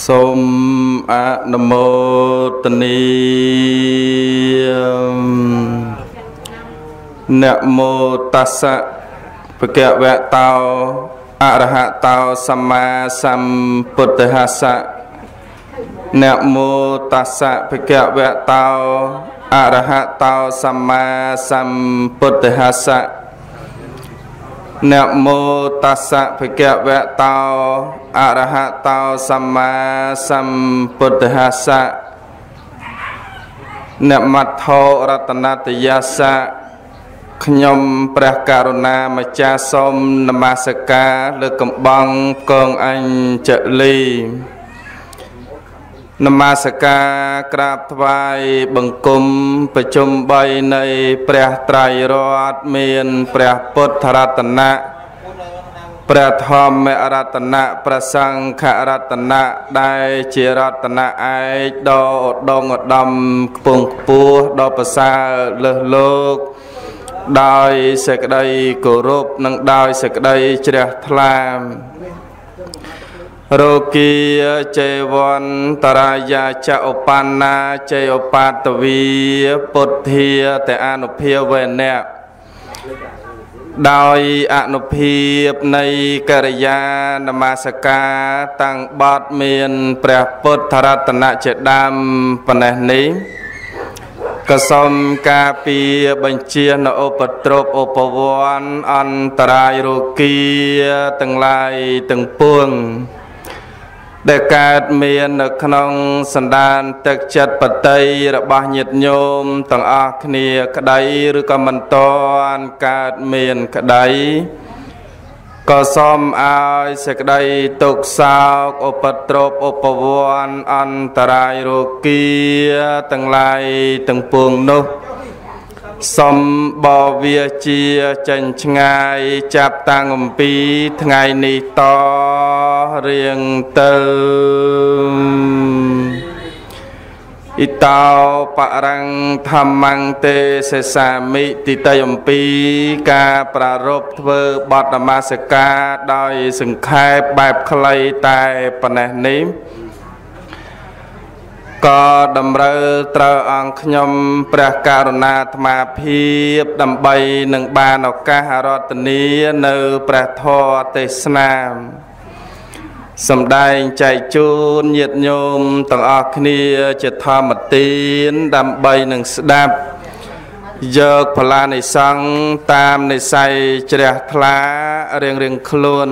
សូមអនុមោទនីនមោតស្សៈភគវៈតោអរហតោសម្មាសម្ពុទ្ធស្សៈនមោតស្សៈភគវៈតោអរហតោសម្មាសម្ពុទ្ធស្សៈ នមោតស្សៈភគវៈតោអរហតោសម្មាសម្ពុទ្ធស្សៈនមត្ថោរតនតយស្សៈខ្ញុំព្រះករុណាម្ចាស់សូមនមស្ការលើកំបងកងអញ្ចលី នមស្ការក្រាបថ្វាយបង្គំប្រជុំ3នៃព្រះត្រៃរតមាន ព្រះពុទ្ធរតនៈព្រះធម្មរតនៈព្រះសង្ឃរតនៈដែលជារតនៈឯកដ៏ឧត្តមឧត្តមខ្ពង់ខ្ពស់ដ៏ប្រសើរលើសលោកដោយសេចក្តីគោរពនិងដោយសេចក្តីជ្រះថ្លា រោគីចេវន្តរាយាចឧបណ្ណាចេឧបតវីពុទ្ធាតអនុភាវេនៈដោយអនុភាពនៃកិរិយានមស្ការតាំងបត់មានព្រះពុទ្ធរតនៈជាដើមប៉ុណ្ណេះនេះក៏សូមការពីបញ្ជានៅឧបទ្រពឧបវ័នអន្តរាយរោគីទាំងឡាយទាំងពួង ដែលកើតមាននៅក្នុងសន្តានទឹកចិត្តបតីរបស់ញាតិញោមទាំងអស់គ្នាក្តីឬក៏មិនតន់កើតមានក្តីក៏សូមឲ្យសេចក្តីទុកសោកឧបទ្រពឧបវ័នអន្តរាយរោគីទាំងឡាយទាំងពួងនោះ សំបវាជាចេញឆ្ងាយចាប់តាំងអំពីថ្ងៃនេះតរៀងទៅអ៊ីតោបរੰធម្មੰទេសេសាមិទីតៃអំពីការប្រារព្ធធ្វើបទនមស្ការដោយសង្ខេបបែបខ្លីតែប៉ុណ្ណេះនេះ ក៏តម្រូវត្រូវអង្គខ្ញុំព្រះករុណាអាត្មាភាពដើម្បីនឹងបានឱកាសរតនីនៅព្រះធម៌ទេសនាសំដែងចែកជូនញាតិញោមទាំងអស់គ្នាជាធម្មទានដើម្បីនឹងស្ដាប់យកផលានិសង្ឃតាមនិស័យជ្រះថ្លារៀងរៀងខ្លួន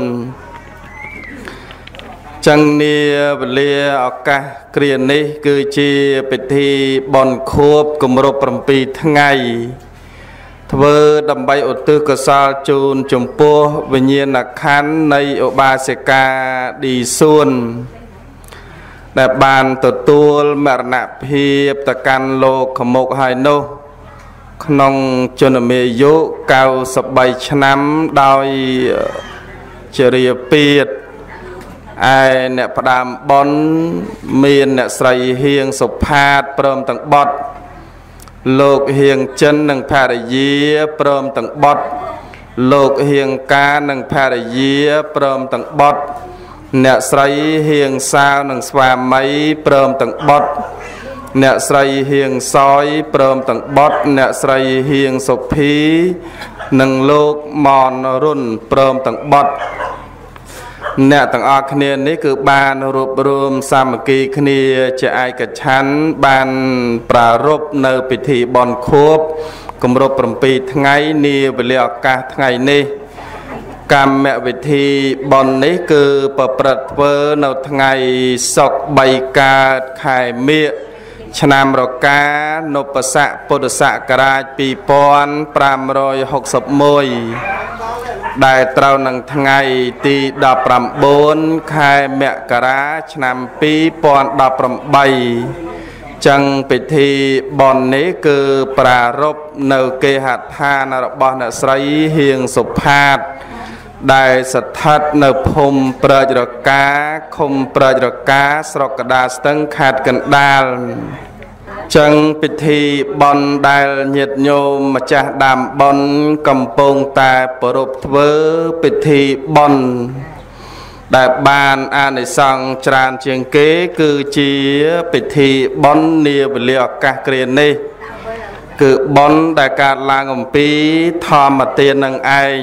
ចឹងនាវេលាឱកាសគ្រានេះ គឺជាពិធីបន់ខួបគម្រប់7ថ្ងៃ ធ្វើដើម្បីឧទ្ទិសកុសលជូនចំពោះវិញ្ញាណក្ខន្ធនៃឧបាសិកាឌីសួនដែលបានទទួលមរណភាពទៅកាន់លោកខមុកហើយនោះ ក្នុងជនមាយុ93ឆ្នាំដោយជារាពាត ឯអ្នកផ្ដាំបនមានអ្នកស្រីហៀងសុផាតព្រមទាំងបត់លោកហៀងចិននិងភរិយាព្រមទាំងបត់លោកហៀងកានិងភរិយាព្រមទាំងបត់អ្នកស្រីហៀងសាវនិងស្វាមីព្រមទាំងបត់អ្នកស្រីហៀងសយព្រមទាំងបត់អ្នកស្រីហៀងសុភីនិងលោកមនរុនព្រមទាំងបត់ អ្នកទាំងអស់គ្នានេះគឺបានរួបរวมសាមគ្គីគ្នាជាឯកច្ឆ័ន្ទបានប្រារព្ធនៅពិធីបន់ខួបគម្រប់7ថ្ងៃនាវេលាឱកាសថ្ងៃនេះកម្មវិធីបន់នេះគឺប្រព្រឹត្តធ្វើនៅថ្ងៃសុក្រ3កើតខែមិញឆ្នាំរកានុបស័កពុទ្ធសករាជ2561 ដែលត្រូវនឹងថ្ងៃទី19ខែមករាឆ្នាំ2018ចឹងពិធីបន់នេះគឺប្រារព្ធនៅគេហដ្ឋានរបស់អ្នកស្រីហៀងសុផាត ដែលស្ថិតនៅភូមិប្រជរកាឃុំប្រជរកាស្រុកកដាស្ទឹងខេត្តកណ្ដាល ចឹងពិធីបន់ដែលញាតញោមម្ចាស់ដើមបន់កំពុងតែប្រពធ្វើពិធីបន់ដែលបានអានិសង្ឃច្រើនជាងគេ គឺជាពិធីបុណ្យនាវេលាឱកាសគ្រានេះ គឺបុណ្យដែលកើតឡើងអំពីធម្មទាននឹងឯង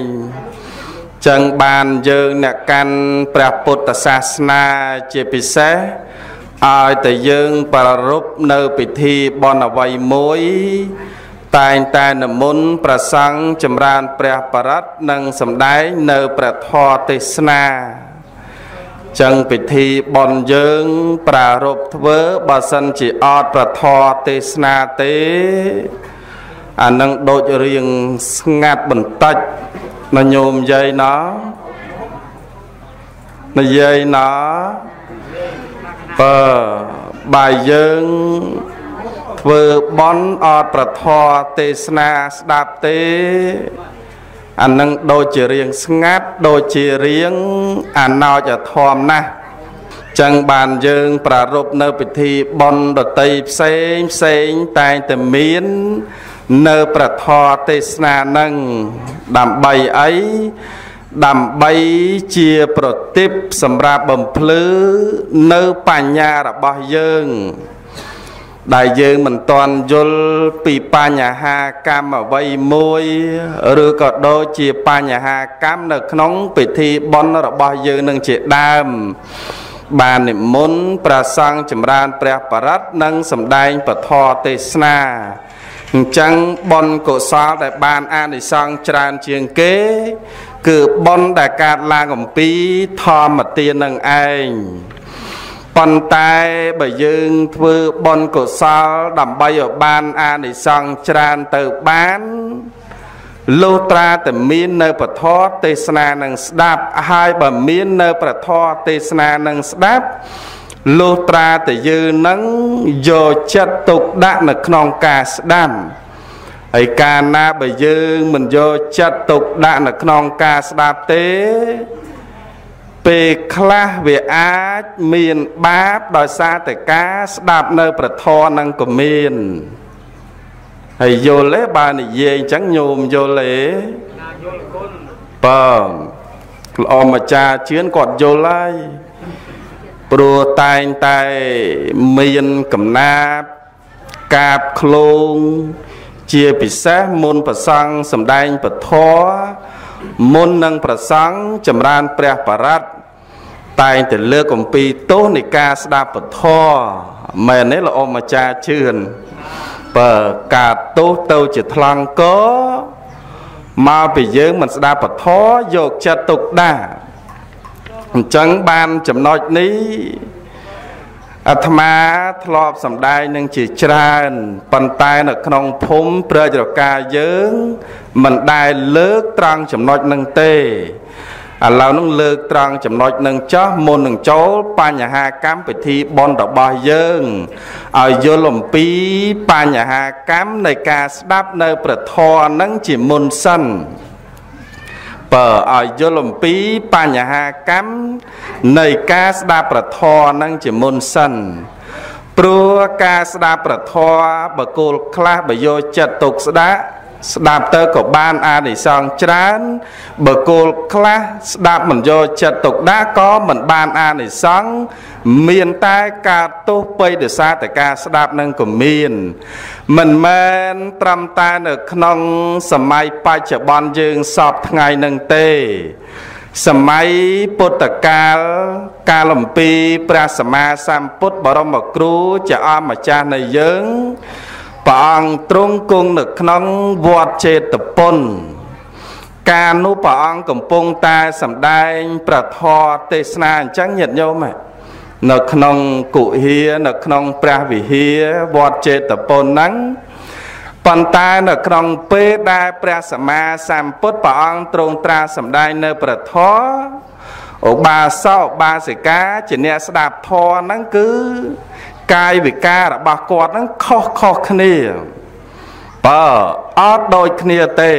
ចឹងបានយើងអ្នកកាន់ព្រះពុទ្ធសាសនាជាពិសេស ឲ្យតែយើងប្រារព្ធនៅពិធីបន់អវ័យមួយ តែងតែនិមន្តប្រសង់ចម្រើនព្រះបរិត្តនិងសម្ដែងនៅព្រះធម៌ទេសនាចឹងពិធីបន់យើងប្រារព្ធធ្វើបើសិនជាអត់ប្រធរទេសនាទេអានឹងដូចរៀងស្ងាត់បន្តិចណាញោមយាយណានិយាយណា បើបាយយើងធ្វើបន់អត់ប្រធរទេសនាស្ដាប់ទេអានឹងដូចជារៀងស្ងាត់ដូចជារៀងអាណោចអធមណាស់ចឹងបានយើងប្រារព្ធនៅពិធីបន់ដតីផ្សេងផ្សេងតែងតែមាន នៅប្រធរទេសនានឹងដើម្បីអី ដើម្បីជាប្រតិបសម្រាប់បំភ្លឺនៅបញ្ញារបស់យើង ដែលយើងមិនទាន់យល់ពីបញ្ហាកម្មអ្វីមួយឬក៏ដូចជាបញ្ហាកម្មនៅក្នុងពិធីបុណ្យរបស់យើងនឹងជាដើមបាននិមន្តព្រះសង្ឃចម្រើនព្រះបរិត្តនិងសម្ដែងពធទេសនាអញ្ចឹងបុណ្យកុសលដែលបានអានិសង្សច្រើនជាងគេគឺបុណ្យដែលកើតឡើងអំពីធម្មទាននឹងឯងប៉ុន្តែបើយើងធ្វើបុណ្យកុសលដើម្បីឲ្យបានអានិសង្សច្រើនទៅបានលុះត្រាតែមាននៅពធទេសនានឹងស្ដាប់ហើយបើមាននៅប្រធទេសនានឹងស្ដាប់លុះត្រាតែយើងនឹងយកចិត្តទុកដាក់នៅក្នុងការស្ដាប់ ហើយកាលណាបើយើងមិនយកចិត្តទុកដាក់នៅក្នុងការស្ដាប់ទេ ពេលខ្លះវាអាចមានបាបដោយសារតែការស្ដាប់នៅប្រធរនឹងក៏មានហើយយល់ទេបើនិយាយអញ្ចឹងញោមយល់ទេយល់គុណបងល្អម្ចាស់ជឿនគាត់យល់ហើយព្រោះតែងតែមានកំណាបកាបឃ្លោង ជាពិសេសមុនប្រសង់សំដែងពធមុននឹងប្រសង់ចម្រើនព្រះបរិត្តតែងតែលើកអំពីទោសនៃការស្ដាប់ពធមែនទេល្អម្ចាស់ជឿនបើការទោសទៅជាថ្លង់កមកពីយើងមិនស្ដាប់ពធយកចិត្តទុកដាក់អញ្ចឹងបានចំណុចនេះ អាត្មាធ្លាប់សម្ដែងនឹងជាច្រើនប៉ុន្តែនៅក្នុងភូមិព្រះចរការយើង មិនដែលលើកត្រង់ចំណុចនឹងទេឥឡូវនឹងលើកត្រង់ចំណុចនឹងចោះមុននឹងចូលបញ្ហាកម្មពិធីបន់របស់យើងឲ្យយល់អំពីបញ្ហាកម្មនៃការស្ដាប់នៅប្រធរនឹងជាមុនសិន បើឲ្យយល់អំពីបញ្ហាកម្មនៃការស្ដាប់ប្រធរនឹងជាមុនសិនព្រោះការស្ដាប់ប្រធរបកូលខ្លះបើយកចិត្តទុកស្ដាប់ ស្ដាប់ទៅក៏បានអានិសង្សច្រើនបើគោលខ្លះស្ដាប់មិនយកចិត្តទុកដាក់ក៏មិនបានអានិសង្សមានតែការទោសបីដោយសារតែការស្ដាប់នឹងក៏មាន មិនមែនត្រឹមតែនៅក្នុងសម័យបច្ចុប្បន្នយើងសពថ្ងៃនឹងទេសម័យពុទ្ធកាលកាលអំពីព្រះសម្មាសម្ពុទ្ធបរមគ្រូជាអម្ចាស់នៃយើង ព្រះអង្គទ្រង់គង់នៅក្នុងវត្តចេតពុនការនោះព្រះអង្គកំពុងតែសម្ដែងប្រធរទេសនាអញ្ចឹងញាតិញោមនៅក្នុងគុហានៅក្នុងព្រះវិហារវត្តចេតពុនហ្នឹងប៉ុន្តែនៅក្នុងពេលដែលព្រះសម្មាសម្ពុទ្ធព្រះអង្គទ្រង់ត្រាស់សម្ដែងនៅប្រធរឧបាសកឧបាសិកាជាអ្នកស្ដាប់ធម៌ហ្នឹងគឺ កាយវិការរបស់គាត់ហ្នឹងខុសខុសគ្នាបើអត់ដូចគ្នាទេ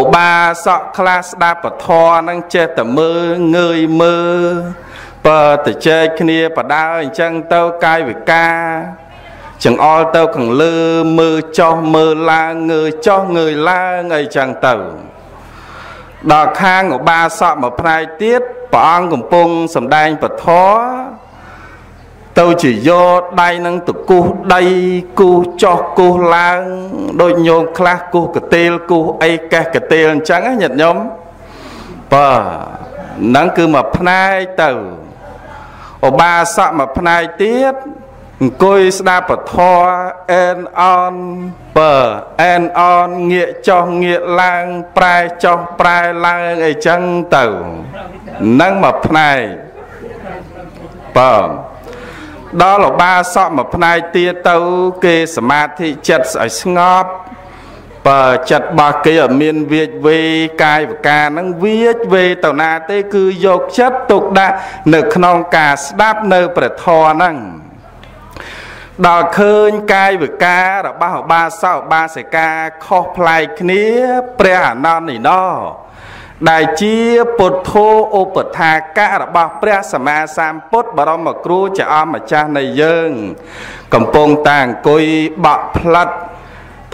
ឧបាសកខ្លះស្ដាប់ពធហ្នឹងចេះតែមើលងើយមើលបើទៅចែកគ្នាបដើអញ្ចឹងទៅកាយវិការចង្អុលទៅខាងលើមើលចោះមើលឡើងងើយចោះងើយឡើងអីចឹងទៅដល់ខាងឧបាសកមួយផ្នែកទៀតព្រះអង្គកំពុងសម្ដែងពធ ទៅជាយកដៃនឹងតគុះដីគូសចោះគូសឡើងដូចញោមខ្លះគូសកតេលគូសអីកេះកតេលអញ្ចឹងញាតិញោមបាទហ្នឹងគឺមួយផ្នែកទៅឧបាសកមួយផ្នែកទៀតអង្គុយស្ដាប់ពធអែនអនបើអែនអនងាកចុះងាកឡើងប្រែចុះប្រែឡើងអីចឹងទៅនឹងមួយផ្នែកបើ ដល់ឧបាសកមួយផ្នែកទៀតទៅគេសមាធិចិត្តឲ្យស្ងប់បើចិត្តរបស់គេអត់មានវាចវេកាយវិការហ្នឹងវាចវេទៅណាទេ គឺយកចិត្តទុកដាក់នៅក្នុងការស្ដាប់នៅព្រះធម៌ហ្នឹងដល់ឃើញកាយវិការរបស់ឧបាសកឧបាសិកាខុសប្លែកគ្នា ព្រះអនន្តនេះណោ ដែលជាពុទ្ធោឧបថាកៈរបស់ព្រះសម្មាសម្ពុទ្ធបរមគ្រូជាអម្ចាស់នៃយើង កំពុងតែអង្គុយបក់ផ្លិត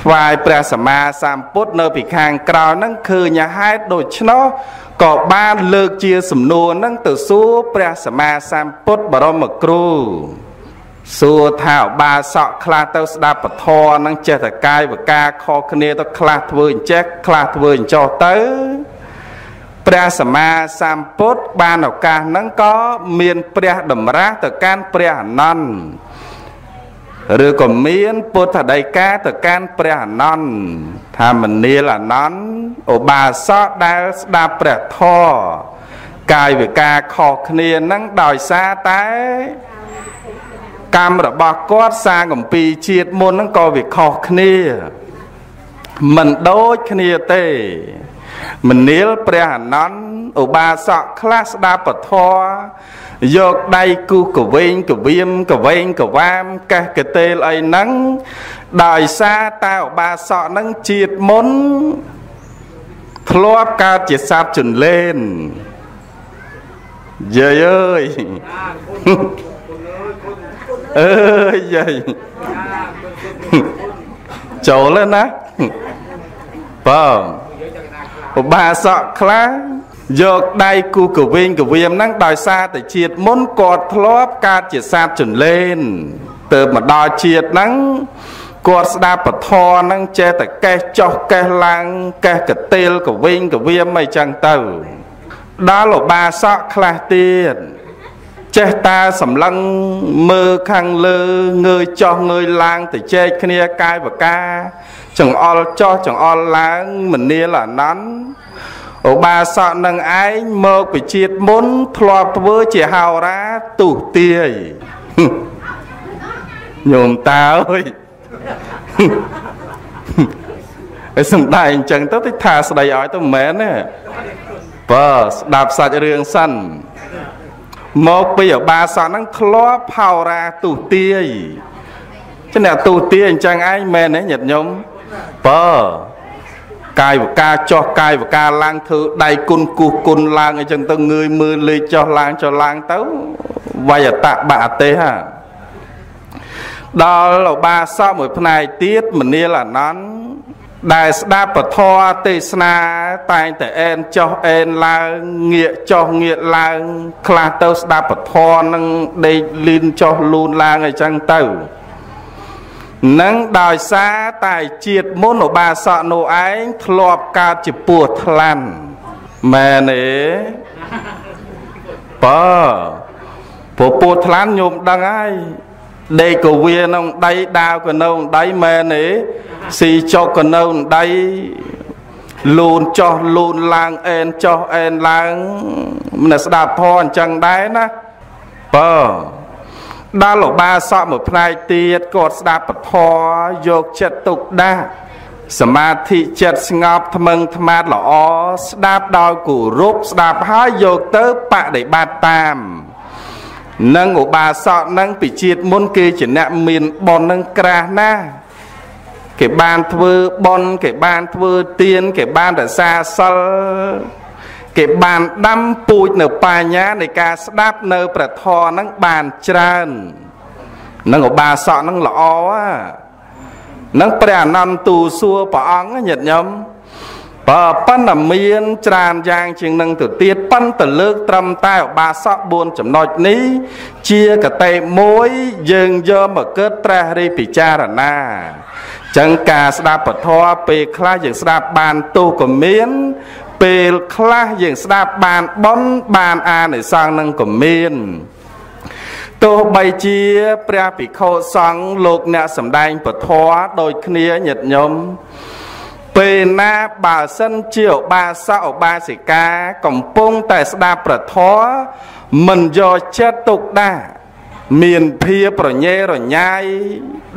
ថ្វាយព្រះសម្មាសម្ពុទ្ធនៅពីខាងក្រោយហ្នឹងឃើញហេតុដូច្នោះក៏បានលើកជាសំណួរហ្នឹងទៅសួរព្រះសម្មាសម្ពុទ្ធបរមគ្រូសួរថាឧបាសកខ្លះទៅស្ដាប់ពធហ្នឹងចេះតែកាយវិការខុសគ្នាទៅខ្លះធ្វើអញ្ចេះខ្លះធ្វើអញ្ចោះទៅ ព្រះសម្មាសម្ពុទ្ធបានឱកាសហ្នឹងក៏មានព្រះតម្រាស់ទៅកាន់ព្រះអនន្តឬក៏មានពុទ្ធដីកាទៅកាន់ព្រះអនន្តថាមនាលអនន្តឧបាសកដែលស្ដាប់ព្រះធម៌កាយវិការខុសគ្នាហ្នឹងដោយសារតែកម្មរបស់គាត់សាកំពីជាតិមុនហ្នឹងក៏វាខុសគ្នាមិនដូចគ្នាទេ មនាលព្រះអនន្តឧបាសកខ្លះស្ដាប់ពធយកដៃគូសកវែងកវៀមកវែងកវាមកេះកតេលអីហ្នឹងដោយសារតែឧបាសកហ្នឹងជាតិមុនធ្លាប់កើតជាសត្វជន្លេនយាយអើយអើយយាយចូលណាបង ឧបាសកខ្លះយកដៃគូកវែងកវៀមហ្នឹងដោយសារតែជាតិមុនគាត់ធ្លាប់កើតជាសត្វចន្លេនទៅមកដល់ជាតិហ្នឹងគាត់ស្ដាប់ពធហ្នឹងចេះតែកេះចោះកេះឡើងកេះកតេលកវែងកវៀមអីចឹងទៅដល់ឧបាសកខ្លះទៀត ចេះតាសម្លឹងមើលខាងលើងើយចោះងើយឡើងទៅចែកគ្នាកាយបកាចង្អុលចោះចង្អុលឡើងមនាលអនន្តឧបាសកនឹងឯងមកពីជាតិមុន ធ្លាប់ធ្វើជាហោរាទុះទាយញោមតាអើយឯសំដែងអញ្ចឹងទៅតិចថាស្ដីឲ្យទៅមិនមែនទេបើស្ដាប់សាច់រឿងសិន មកពីអបាសកហ្នឹងធ្លាប់ផោរាទុះទាយចឹងអ្នកទុះទាយអញ្ចឹងឯងមែនទេញាតិញោមបើកាយវការចោះកាយវការឡើងធ្វើដៃគុណគូសគុណឡើងអីចឹងទៅងើយមើលលេខចោះឡើងចុះឡើងទៅវាយតបៈទេហាដល់ឧបាសកមួយផ្នែកទៀតមនាលអនន្ត ដែលស្ដាប់ពធទេសនាតែងតែអែនចោះអែនឡើងងាកចោះងាកឡើង ខ្លះទៅស្ដាប់ពធនឹងដេកលីនចោះលូនឡើងអីចឹងទៅនឹងដោយសារតែជាតិមុនឧបាសកនោះឯងធ្លាប់កើតជាពស់ថ្លាន់មែនទេបើពពស់ថ្លាន់ញោមដឹងហើយ ដេកក៏វាក្នុងដៃដាវក៏នៅដៃមែនទេស៊ីចុកក៏នៅដៃលូនចោះលូនឡើងអែនចោះអែនឡើងមិនស្ដាប់ធម៌អញ្ចឹងដែរណាបើដល់ឧបាសកមួយផ្នែកទៀតគាត់ស្ដាប់ពធយកចិត្តទុកដាក់សមាធិចិត្តស្ងប់ថ្មឹងថ្មាតល្អស្ដាប់ដោយគោរពស្ដាប់ហើយយកទៅបដិបត្តិតាម នឹងឧបាសកនឹងពីជាតិមុនគេជាអ្នកមានបុណ្យនឹងក្រាស់ណាស់គេបានធ្វើបុណ្យគេបានធ្វើទានគេបានរក្សាសិលគេបានដាំពូជនៅបញ្ញានៃការស្ដាប់នៅព្រះធម៌ហ្នឹងបានច្រើននឹងឧបាសកហ្នឹងល្អហ្នឹងព្រះអនន្តទូសួរព្រះអង្គញាតិញោម បើប៉ុន្តែមានច្រើនយ៉ាងជាងនឹងទៅទៀតប៉ុន្តែលើកត្រឹមតែឧបាសក4ចំណុចនេះ ជាកតេមួយយើងយកមកគិតត្រាស់រិះពិចារណាចឹងការស្ដាប់ពធពេលខ្លះយើងស្ដាប់បានទោសក៏មានពេលខ្លះយើងស្ដាប់បានបន់បានអានិសង្ឃនឹងក៏មានទោះបីជាព្រះភិក្ខុសង្ឃលោកអ្នកសំដែងពធដូចគ្នាញាតិញោម ពេលណាបើសិនជាឧបាសកឧបាសិកា កំពុងតែស្ដាប់ប្រធរមិនយកចិត្តទុកដាក់មានភាពប្រញេរញ៉ៃ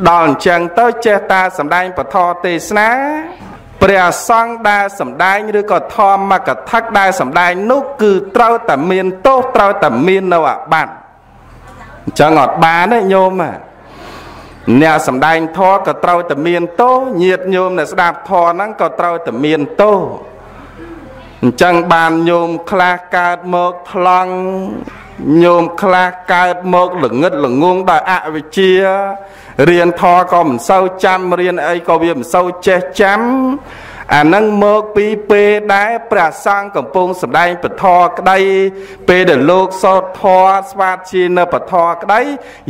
ដល់អញ្ចឹងទៅចេះតាសំដែងពធទេសនាព្រះសង្ឃដែលសំដែងឬក៏ធម្មកថាដែលសំដែងនោះគឺត្រូវតែមានទោសត្រូវតែមាននៅអាបត្តិអញ្ចឹងអត់បានទេញោមអ្នកសំដែងធម៌ក៏ត្រូវតែមានទោសញាតញោមអ្នកស្ដាប់ធម៌ហ្នឹងក៏ត្រូវតែមានទោសអញ្ចឹងបានញោមខ្លះកើតមកថ្លង់ញោមខ្លះកើតមកល្ងឹតល្ងងដោយអវិជ្ជារៀនធរក៏មិនសូវចាំរៀនអីក៏វាមិនសូវចេះចាំ អានឹងមកពីពេលដែលព្រះសង្ឃកំពុងសម្ដែងពធក្តី ពេលដែលលោកសោតធរស្វាតជានៅពធក្តី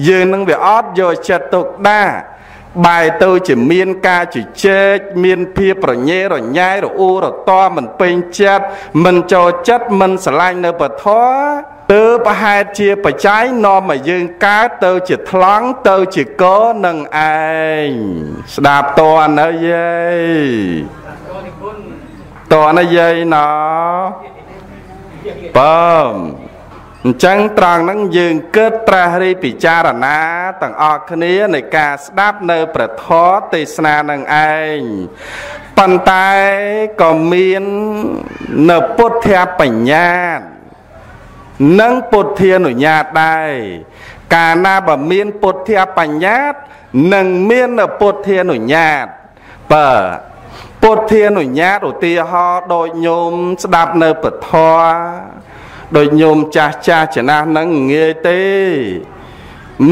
យើងនឹងវាអត់យកចិត្តទុកដាក់បែរទៅជាមានការជជែកមានភាពប្រញេរញ៉ែរអ៊ូរតមិនពេញចិត្តមិនចូលចិត្តមិនស្រឡាញ់នៅពធទើបប្រហែលជាបច្ច័យនាំឲ្យយើងកើតទៅជាថ្លង់ទៅជាកនឹងឯងស្ដាប់តនៅយាយ តនៅយាយណបើអញ្ចឹងត្រង់ហ្នឹងយើងគិតត្រាស់រិះពិចារណាទាំងអស់គ្នានៃការស្ដាប់នៅប្រធរទេសនានឹងឯងប៉ុន្តែក៏មាននៅពុទ្ធបញ្ញានិងពុទ្ធានុញ្ញាតដែរកាលណាបើមានពុទ្ធបញ្ញាតនឹងមាននៅពុទ្ធានុញ្ញាតបើ ពុទ្ធានុញ្ញាតឧទាហរណ៍ដូចញោមស្ដាប់នៅពធដូចញោមចាស់ចាស់ចំណាស់ហ្នឹងងាយទេ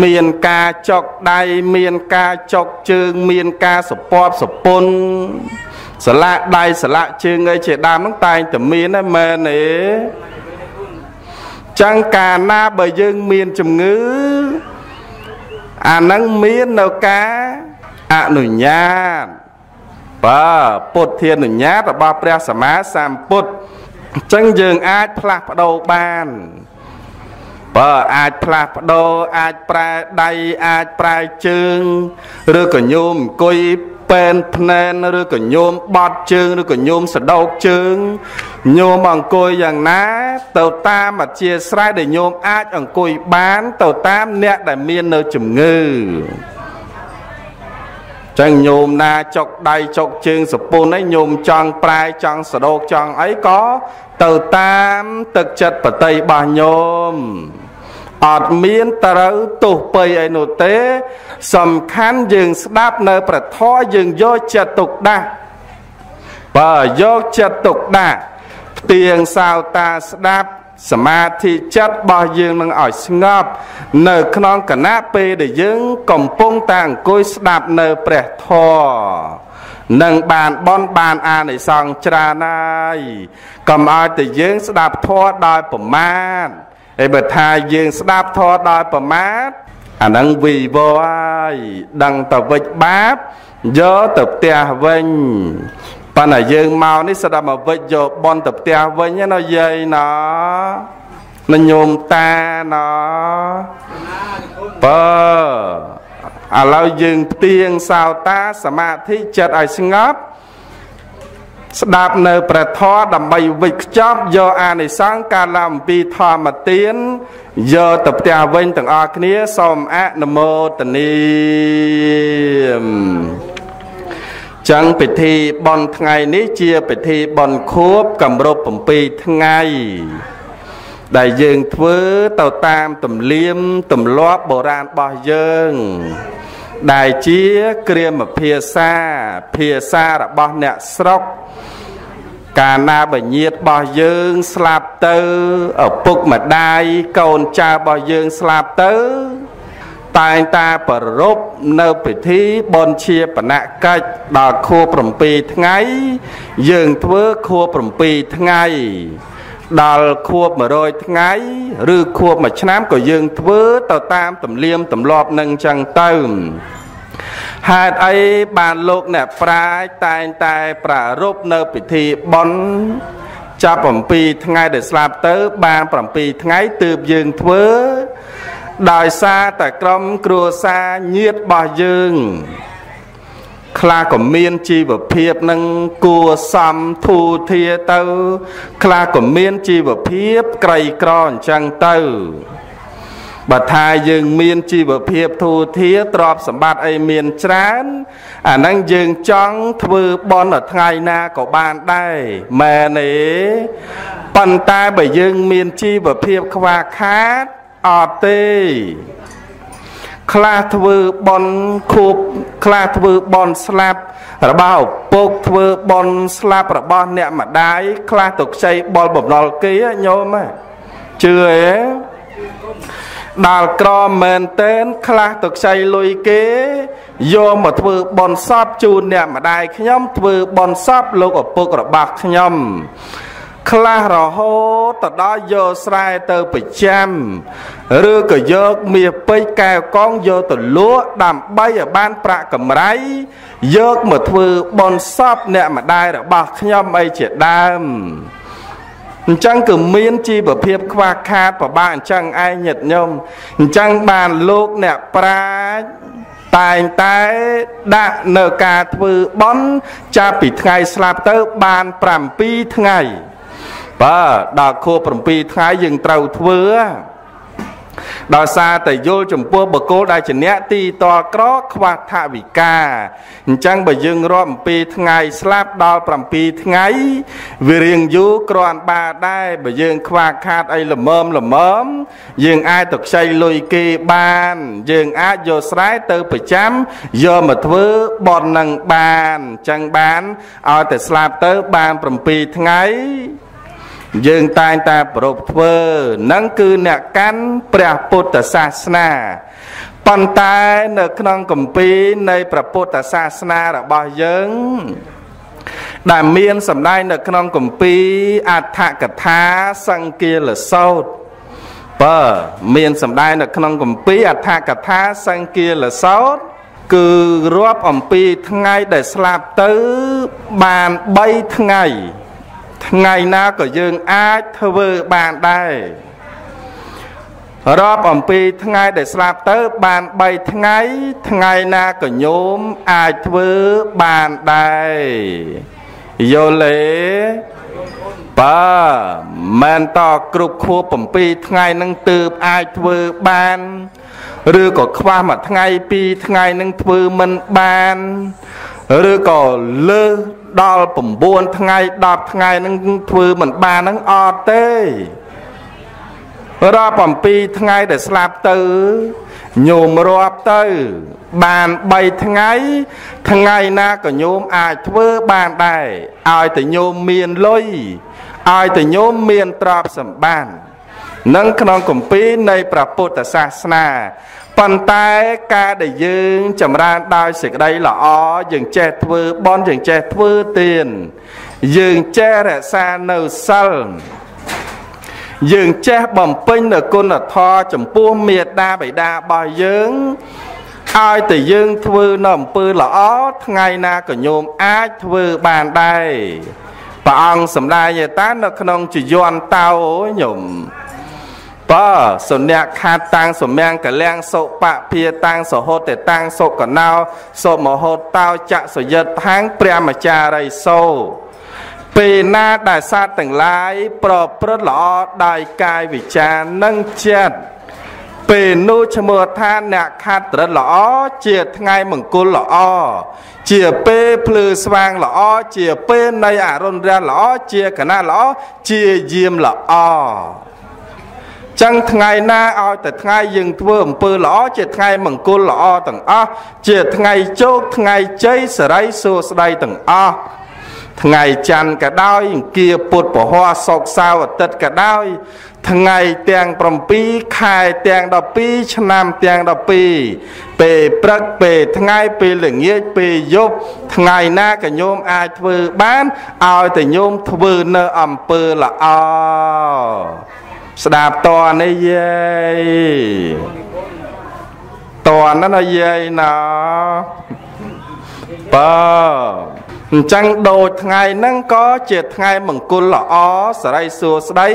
មានការចុកដៃមានការចុកជើង មានការសពបសពុនស្លាកដៃស្លាកជើងអីជាដើមហ្នឹងតែងតែមានហ្នឹងមែនទេចឹងកាលណាបើយើងមានជំងឺអាហ្នឹងមាននៅការអនុញ្ញាត បើពុទ្ធានុញ្ញាតរបស់ព្រះសម្មាសម្ពុទ្ធអញ្ចឹងយើងអាចផ្លាស់ប្ដូរបានបើអាចផ្លាស់ប្ដូរអាចប្រែដៃអាចប្រែជើងឬក៏ញោមអង្គុយពេនភ្នែនឬក៏ញោមបត់ជើងឬក៏ញោមសដោកជើងញោមអង្គុយយ៉ាងណា ទៅតាមអធិស្រ័យដែលញោមអាចអង្គុយបាន ទៅតាមអ្នកដែលមាននៅជំងឺ ចឹងញោមណាចុកដៃចុកជើងសពុនឯងញោមចង់ប្រែចង់សដោកចង់អីក៏ទៅតាមទឹកចិត្តបតីរបស់ញោមអត់មានត្រូវទោសពៃអីនោះទេ សំខាន់យើងស្ដាប់នៅប្រធរយើងយកចិត្តទុកដាក់បើយកចិត្តទុកដាក់ផ្ទៀងសោតាស្ដាប់ សមាធិចិត្តរបស់យើងនឹងឲ្យស្ងប់នៅក្នុងគណៈពេលដែលយើង កំពុងតែអង្គុយស្ដាប់នៅព្រះធម៌នឹងបានបនបានអានិសង្ឃច្រើនហើយកុំឲ្យតែយើងស្ដាប់ធម៌ដោយប្រមាទហើយបើថាយើងស្ដាប់ធម៌ដោយប្រមាទអានឹងវីវហើយដឹងតែវិច្ចបាបយកទៅផ្ទះវិញ ប៉ុន្តែយើងមកនេះស្ដាប់មកវិច្ចយកបនទៅផ្ទះវិញណាយាយណានញោមតាណាបើឥឡូវយើងផ្ទៀងសោតាសមាធិចិត្តឲ្យស្ងប់ស្ដាប់នៅព្រះធម៌ដើម្បីវិច្ចខ្ចប់យកអានិសង្សការឡើងអំពីធម្មទានយកទៅផ្ទះវិញទាំងអស់គ្នាសូមអនុមោទនី ចឹងពិធីបន់ថ្ងៃនេះជាពិធីបន់ខួបកម្រប់7ថ្ងៃដែលយើងធ្វើទៅតាមទំលៀមទម្លាប់បុរាណរបស់យើង ដែលជាគ្រាមភាសាភាសារបស់អ្នកស្រុកកាលណាបញាតរបស់យើងស្លាប់ទៅឪពុកម្ដាយកូនចៅរបស់យើងស្លាប់ទៅ តែងតាប្ររពនៅពិធីបនជាបណកិច្ចដល់ខួប7ថ្ងៃ យើងធ្វើខួប7ថ្ងៃដល់ខួប100ថ្ងៃ ឬខួប1ឆ្នាំក៏យើងធ្វើទៅតាមទំនៀមទម្លាប់នឹងចឹងទៅហេតុអីបានលោកអ្នកប្រាជ្ញតែងតែប្រារព្ធនៅពិធីបន់ចាប់7ថ្ងៃដែលស្លាប់ទៅ បាន7ថ្ងៃទើបយើងធ្វើ ដោយសារតែក្រុមគ្រួសារញាតិរបស់យើងខ្លះក៏មានជីវភាពនឹងគួសំធូធាទៅខ្លះក៏មានជីវភាពក្រីក្រអញ្ចឹងទៅបើថាយើងមានជីវភាពធូធាទ្រព្យសម្បត្តិអីមានច្រើនអាហ្នឹងយើងចង់ធ្វើបន់ដល់ថ្ងៃណាក៏បានដែរមែនទេប៉ុន្តែបើយើងមានជីវភាពខ្វះខាត អត់ទេខ្លះធ្វើបន់ខូបខ្លះធ្វើបន់ស្លាប់របស់ឪពុកធ្វើបន់ស្លាប់របស់អ្នកម្ដាយខ្លះទៅខ្ចីបលបំណុលគេញោមជឿទេដល់ក្រមែនតែនខ្លះទៅខ្ចីលុយគេយកមកធ្វើបន់សពជូនអ្នកម្ដាយខ្ញុំធ្វើបន់សពលោកឪពុករបស់ខ្ញុំ ខ្លះរហូតទៅដល់យកស្រែទៅប្រចាំឬក៏យកមាសពេជ្រកែវកងយកទៅលក់ដើម្បីឲ្យបានប្រាក់កម្រៃយកមកធ្វើបន់សពអ្នកម្ដាយរបស់ខ្ញុំអីជាដើមអញ្ចឹងគឺមានជីវភាពខ្វះខាតប្របាអញ្ចឹងឯងញាតិញោមអញ្ចឹងបានលោកអ្នកប្រាជ្ញតែងតែដាក់នៅការធ្វើបន់ចាប់ពីថ្ងៃស្លាប់ទៅបាន7ថ្ងៃ បាទដល់ខួប7ថ្ងៃយើងត្រូវធ្វើដោយសារតែយល់ចំពោះបកគលដែលជាអ្នកទីតលក្រខ្វះថវិកាអញ្ចឹងបើយើងរាប់អំពីថ្ងៃស្លាប់ដល់7ថ្ងៃវារៀងយូរគ្រាន់បាដែរបើយើងខ្វះខាតអីល្មមល្មមយើងអាចទៅខ្ចីលុយគេបាន យើងអាចយកស្រែទៅប្រចាំយកមកធ្វើបន់នឹងបានអញ្ចឹងបានឲ្យតែស្លាប់ទៅបាន7ថ្ងៃ យើងតែងតែប្រពធ្វើនឹងគឺអ្នកកាន់ព្រះពុទ្ធសាសនាប៉ុន្តែនៅក្នុងគម្ពីរនៃព្រះពុទ្ធសាសនារបស់យើងដែលមានសម្ដែងនៅក្នុងគម្ពីរអដ្ឋកថាសង្គាលសោតបើមានសម្ដែងនៅក្នុងគម្ពីរអដ្ឋកថាសង្គាលសោតគឺរាប់អំពីថ្ងៃដែលស្លាប់ទៅបាន3ថ្ងៃ ថ្ងៃណាក៏យើងអាចធ្វើបានដែររាប់អំពីថ្ងៃដែលស្លាប់ទៅបាន3ថ្ងៃ ថ្ងៃណាក៏ញោមអាចធ្វើបានដែរយល់ទេបើមិនតគ្រប់ខួប7ថ្ងៃនឹងទើបអាចធ្វើបានឬក៏ខ្វះមួយថ្ងៃពីរថ្ងៃនឹងធ្វើមិនបាន ឬក៏លើស ដល់9ថ្ងៃ10ថ្ងៃនឹងធ្វើមិនបាននឹងអត់ទេរាប់អំពីថ្ងៃដែលស្លាប់ទៅញោមរាប់ទៅ បាន3ថ្ងៃ ថ្ងៃណាក៏ញោមអាចធ្វើបានដែរឲ្យតែញោមមានលុយឲ្យតែញោមមានទ្រព្យសម្បត្តិនឹងក្នុងគម្ពីរនៃព្រះពុទ្ធសាសនា ប៉ុន្តែការដែលយើងចម្រើនដោយសេចក្តីល្អយើងចេះធ្វើបន់យើងចេះធ្វើទានយើងចេះរក្សានៅសិលយើងចេះបំពេញនៅគុណធម៌ចំពោះមេត្តាបិតារបស់យើងឲ្យតែយើងធ្វើនៅអំពើល្អថ្ងៃណាក៏ញោមអាចធ្វើបានដែរព្រះអង្គសម្ដែងតានៅក្នុងជយន្តតោញោម បើសញ្ញាខាតតាំងសម្ញាំងកលាំងសុបភាតាំងសហតតាំងសុកណោសុមហោតតោចៈសយិតថាងព្រះមចារីសោពេលណាដែលសត្វទាំងឡាយប្រព្រឹត្តល្អដោយកាយវិចារនិងចិត្តពេលនោះឈ្មោះថាអ្នកខាត់ត្រឹមល្អជាថ្ងៃមង្គលល្អជាពេលភ្លឺស្វាងល្អជាពេលនៃអរុណរះល្អជាកណាល្អជាយាមល្អ ចឹងថ្ងៃណាឲ្យតែថ្ងៃយើងធ្វើអំពើល្អជាថ្ងៃមង្គលល្អទាំងអស់ជាថ្ងៃជោគថ្ងៃជ័យសិរីសួស្តីទាំងអស់ថ្ងៃច័ន្ទក៏ដោយអង្គាពុទ្ធពហសុកសៅរ៍អាទិត្យក៏ដោយ ថ្ងៃទាំង7ខែទាំង12ឆ្នាំទាំង12ពេលព្រឹកពេលថ្ងៃពេលល្ងាចពេលយប់ថ្ងៃណាក៏ញោមអាចធ្វើបានឲ្យតែញោមធ្វើនៅអំពើល្អ ស្ដាប់តនេះយាយតណាណាយាយណាបើអញ្ចឹងដូចថ្ងៃហ្នឹងក៏ជាថ្ងៃមង្គលល្អសរិសួស្តី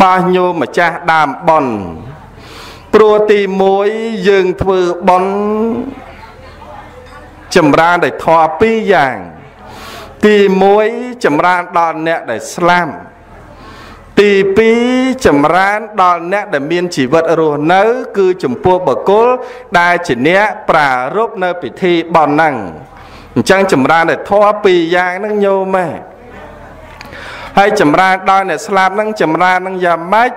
បាទញោមម្ចាស់ដើមប៉ុនព្រោះទី1យើងធ្វើប៉ុនចម្រើនដោយធម៌ពីរយ៉ាង ទី1ចម្រើនដល់អ្នកដែលស្លាប់ ទី2ចម្រើនដល់អ្នកដែលមានជីវិតរស់នៅ គឺចំពោះបុគ្គលដែលជាអ្នកប្រារព្ធនៅពិធីបន់ហ្នឹងអញ្ចឹងចម្រើនតែធម៌ពីរយ៉ាងហ្នឹងញោមហ៎ហើយចម្រើនដល់អ្នកស្លាប់ហ្នឹងចម្រើនហ្នឹងយ៉ាងម៉េច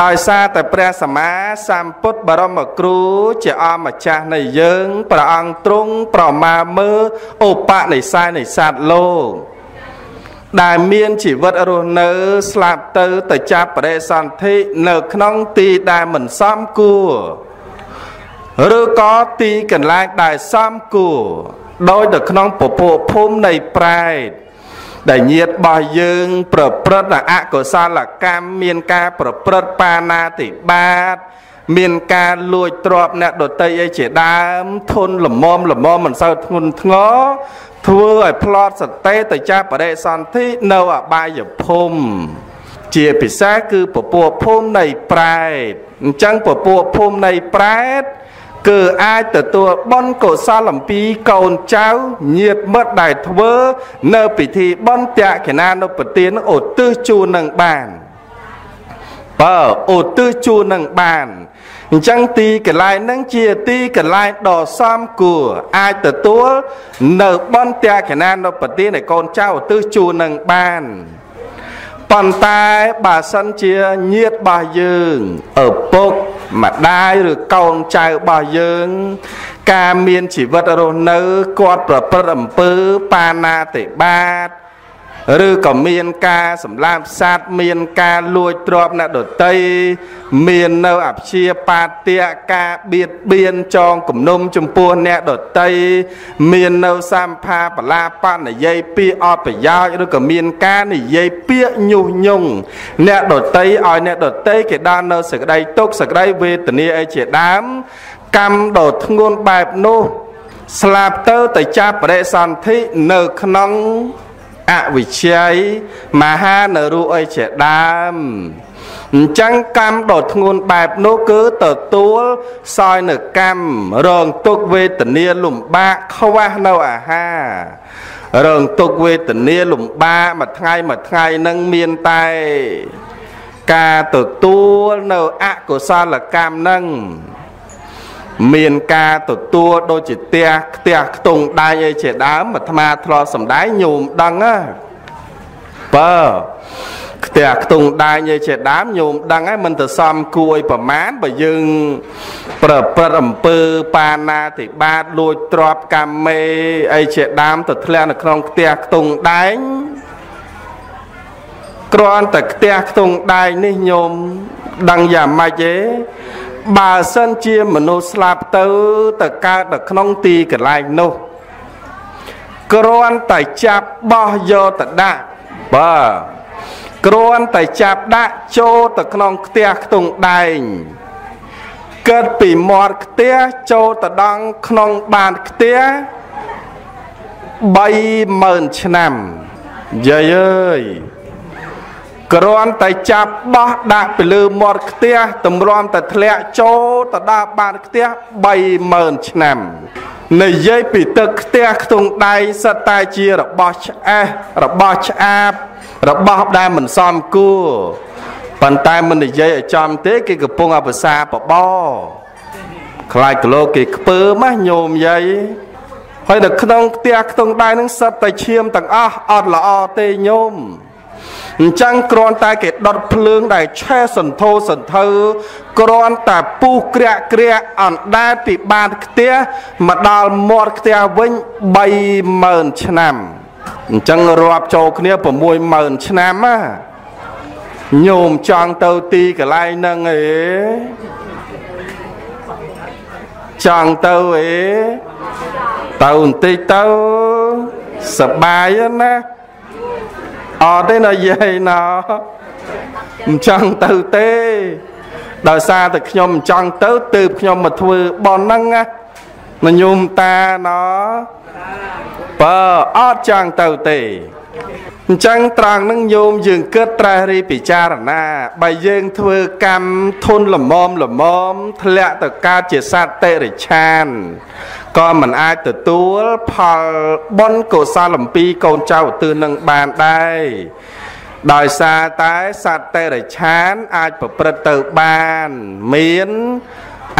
ដោយសារតែព្រះសម្មាសម្ពុទ្ធបរមគ្រូជាអម្ចាស់នៃយើងព្រះអង្គទ្រង់ប្រមាមើឧបនិស្ស័យនៃសត្វលោក ដែលមានជីវិតរស់នៅ ស្លាប់ទៅទៅចាប់បរិសន្ធិនៅក្នុងទីដែលមិនសមគួរឬក៏ទីកន្លែងដែលសមគួរដោយនៅក្នុងពពកភូមិនៃប្រែតដែលញាតរបស់យើង ប្រព្រឹត្តអកុសលកម្មមានការប្រព្រឹត្តបាណាតិបាតមានការលួចទ្រព្យអ្នកដតីអីជាដើមធនលមមលមមមិនសូវធ្ងន់ធ្ងរ ធ្វើឲ្យផ្លត់សតិទៅចាប់បរិសន្ធិនៅអបាយភូមិជាពិសេសគឺពពួកភូមិនៃប្រែតអញ្ចឹងពពួកភូមិនៃប្រែតគឺអាចទទួលបុណ្យកុសលអំពីកូនចៅញាតិមិត្តដែលធ្វើ នៅពិធីបុណ្យតក្កិណានុប្រទានឧទ្ទិសជូននឹងបានបើឧទ្ទិសជូននឹងបាន អញ្ចឹងទីកន្លែងហ្នឹងជាទីកន្លែងដ៏សមគួរអាចទទួលនៅបុណ្យតក្កិណានុប្រទានឲ្យកូនចៅឧទ្ទិសជូននឹងបានប៉ុន្តែបើសិនជាញាតរបស់យើងឪពុកម្ដាយឬកូនចៅរបស់យើង ការមានជីវិតរស់នៅគាត់ប្រព្រឹត្តអំពើបាណាតិបាត ឬក៏មានការសម្លាប់សត្វមានការលួចទ្រព្យអ្នកដតីមាននៅអព្យាបាទៈការបៀតបៀនចងគំនុំចំពោះអ្នកដតីមាននៅសម្ភាបលាបនិយាយពាក្យអត់ប្រយោជន៍ឬក៏មានការនិយាយពាក្យញុះញង់អ្នកដតីឲ្យអ្នកដតីគេដល់នៅសក្តីទុកសក្តីវេទនាអីជាដើមកម្មដ៏ធ្ងន់បែបនោះស្លាប់ទៅទៅចាប់បរិសន្ធិនៅក្នុង អវិជ័យមហានរុអីជាដើមអញ្ចឹងកម្មដ៏ធ្ងន់បែបនោះគឺទទួលសោយនៅកម្មរងទុកវេទនាលំបាកខ្វះនៅអាហាររងទុកវេទនាលំបាកមួយថ្ងៃមួយថ្ងៃនឹងមានតែការទទួលនៅអកុសលកម្មនឹង មានការទទួលដូចជាផ្ទះផ្ទះខ្ទង់ដៃអីជាដើមអាត្មាធ្លាប់សំដែងញោមដឹងណាបើផ្ទះខ្ទង់ដៃអីជាដើមញោមដឹងហើយមិនទៅសំគួរឲ្យប្រមាណបើយើង ប្រព្រឹត្តអំពើបាណាតិបាតលួចទ្រព្យកម្មមេអីជាដើមទៅធ្លាក់នៅក្នុងផ្ទះខ្ទង់ដែងគ្រាន់តែផ្ទះខ្ទង់ដែងនេះញោមដឹងយ៉ាងម៉េចទេ បើសិនជាមនុស្សស្លាប់ទៅទៅកើតនៅក្នុងទីកន្លែងនោះគ្រាន់តែចាប់បោះយកទៅដាក់បើគ្រាន់តែចាប់ដាក់ចូលទៅក្នុងផ្ទះខ្ទង់ដែងកើតពីមាត់ផ្ទះចូលទៅដងក្នុងបានផ្ទះ30000ឆ្នាំយាយអើយ គ្រាន់តែចាប់បោះដាក់ពីលើមាត់ផ្ទះតម្រាំតែធ្លាក់ចូលទៅដល់បានផ្ទះ30000ឆ្នាំនិយាយពីទឹកផ្ទះខ្ទង់ដៃសិតតែជារបស់ឆ្អេះរបស់ឆ្អាបរបស់ដែលមិនសមគួរប៉ុន្តែមិននិយាយឲ្យចំទេគេកំពុងអបសាបបខ្លាចគីឡូគេខ្ពើម៉ាស់ញោមយាយហើយនៅក្នុងផ្ទះខ្ទង់ដៃនឹងសិតតែឈាមទាំងអស់អត់ល្អទេញោម អញ្ចឹងគ្រាន់តែគេដុតភ្លើងដែលឆេះសន្ធោសន្ធើគ្រាន់តែពុះក្រាក់ក្រាក់អណ្ដែតពីបានផ្ទះមកដល់មាត់ផ្ទះវិញ30000ឆ្នាំអញ្ចឹងរាប់ចូលគ្នា60000ឆ្នាំណាញោមចង់ទៅទីកន្លែងហ្នឹងអេចង់ទៅអេទៅបន្តិចទៅសបាយណា អត់ទេណាយាយណាមិនចង់ទៅទេដោយសារតែខ្ញុំមិនចង់ទៅទើបខ្ញុំមកធ្វើបន់ហ្នឹងណាញោមតាណបើអត់ចង់ទៅទេ អញ្ចឹងត្រង់នឹងញោមយើងគិតត្រេះរិះពិចារណា បើយើងធ្វើកម្មធនលមមលមមធ្លាក់ទៅកើតជាសត្វតិរិឆានក៏មិនអាចទទួលផលបុណ្យកុសលអំពីកូនចៅទិសនឹងបានដែរដោយសារតែសត្វតិរិឆានអាចប្រព្រឹត្តទៅបានមាន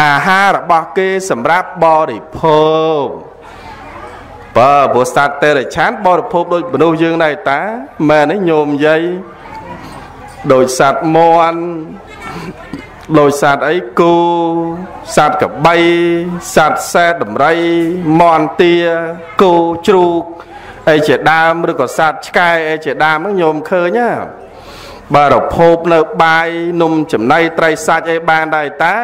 អាហាររបស់គេសម្រាប់បរិភោគ បើព្រោះសត្វទេរឆានបរិភោគដូចមនុស្សយើងដែរតាមែនទេញោមយាយដូចសត្វមន់ដូចសត្វអីគោសត្វកបីសត្វសែតដំរីមន់ទាគោជ្រូកអីជាដើមឬក៏សត្វឆ្កែអីជាដើមហ្នឹងញោមឃើញណាបើរភោគនៅបាយនំចំណីត្រីសាច់អីបានដែរតា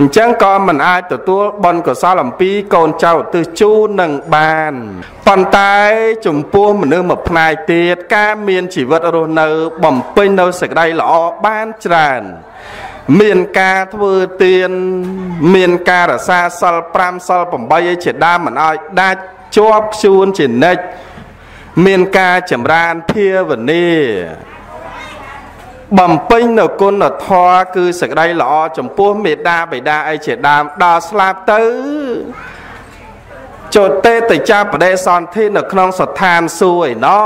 អញ្ចឹងក៏មិនអាចទទួលបុណ្យកុសលអំពីកូនចៅទិសជូននឹងបានប៉ុន្តែចំពោះមនុស្សមួយផ្នែកទៀតការមានជីវិតរស់នៅ បំពេញនៅសេចក្តីល្អបានច្រើនមានការធ្វើទានមានការរសាសិល5សិល8ឯជាដើមមិនឲ្យដាច់ជាប់ជួនជានិច្ចមានការចម្រើនភាវនា បំពេញនៅគុណធម៌គឺសេចក្តីល្អចំពោះមេដាបិតាអីជាដើមដល់ស្លាប់ទៅចុទេតចាប់បដិសន្ធិនៅក្នុងស្ថានសួគ៌ឯណោ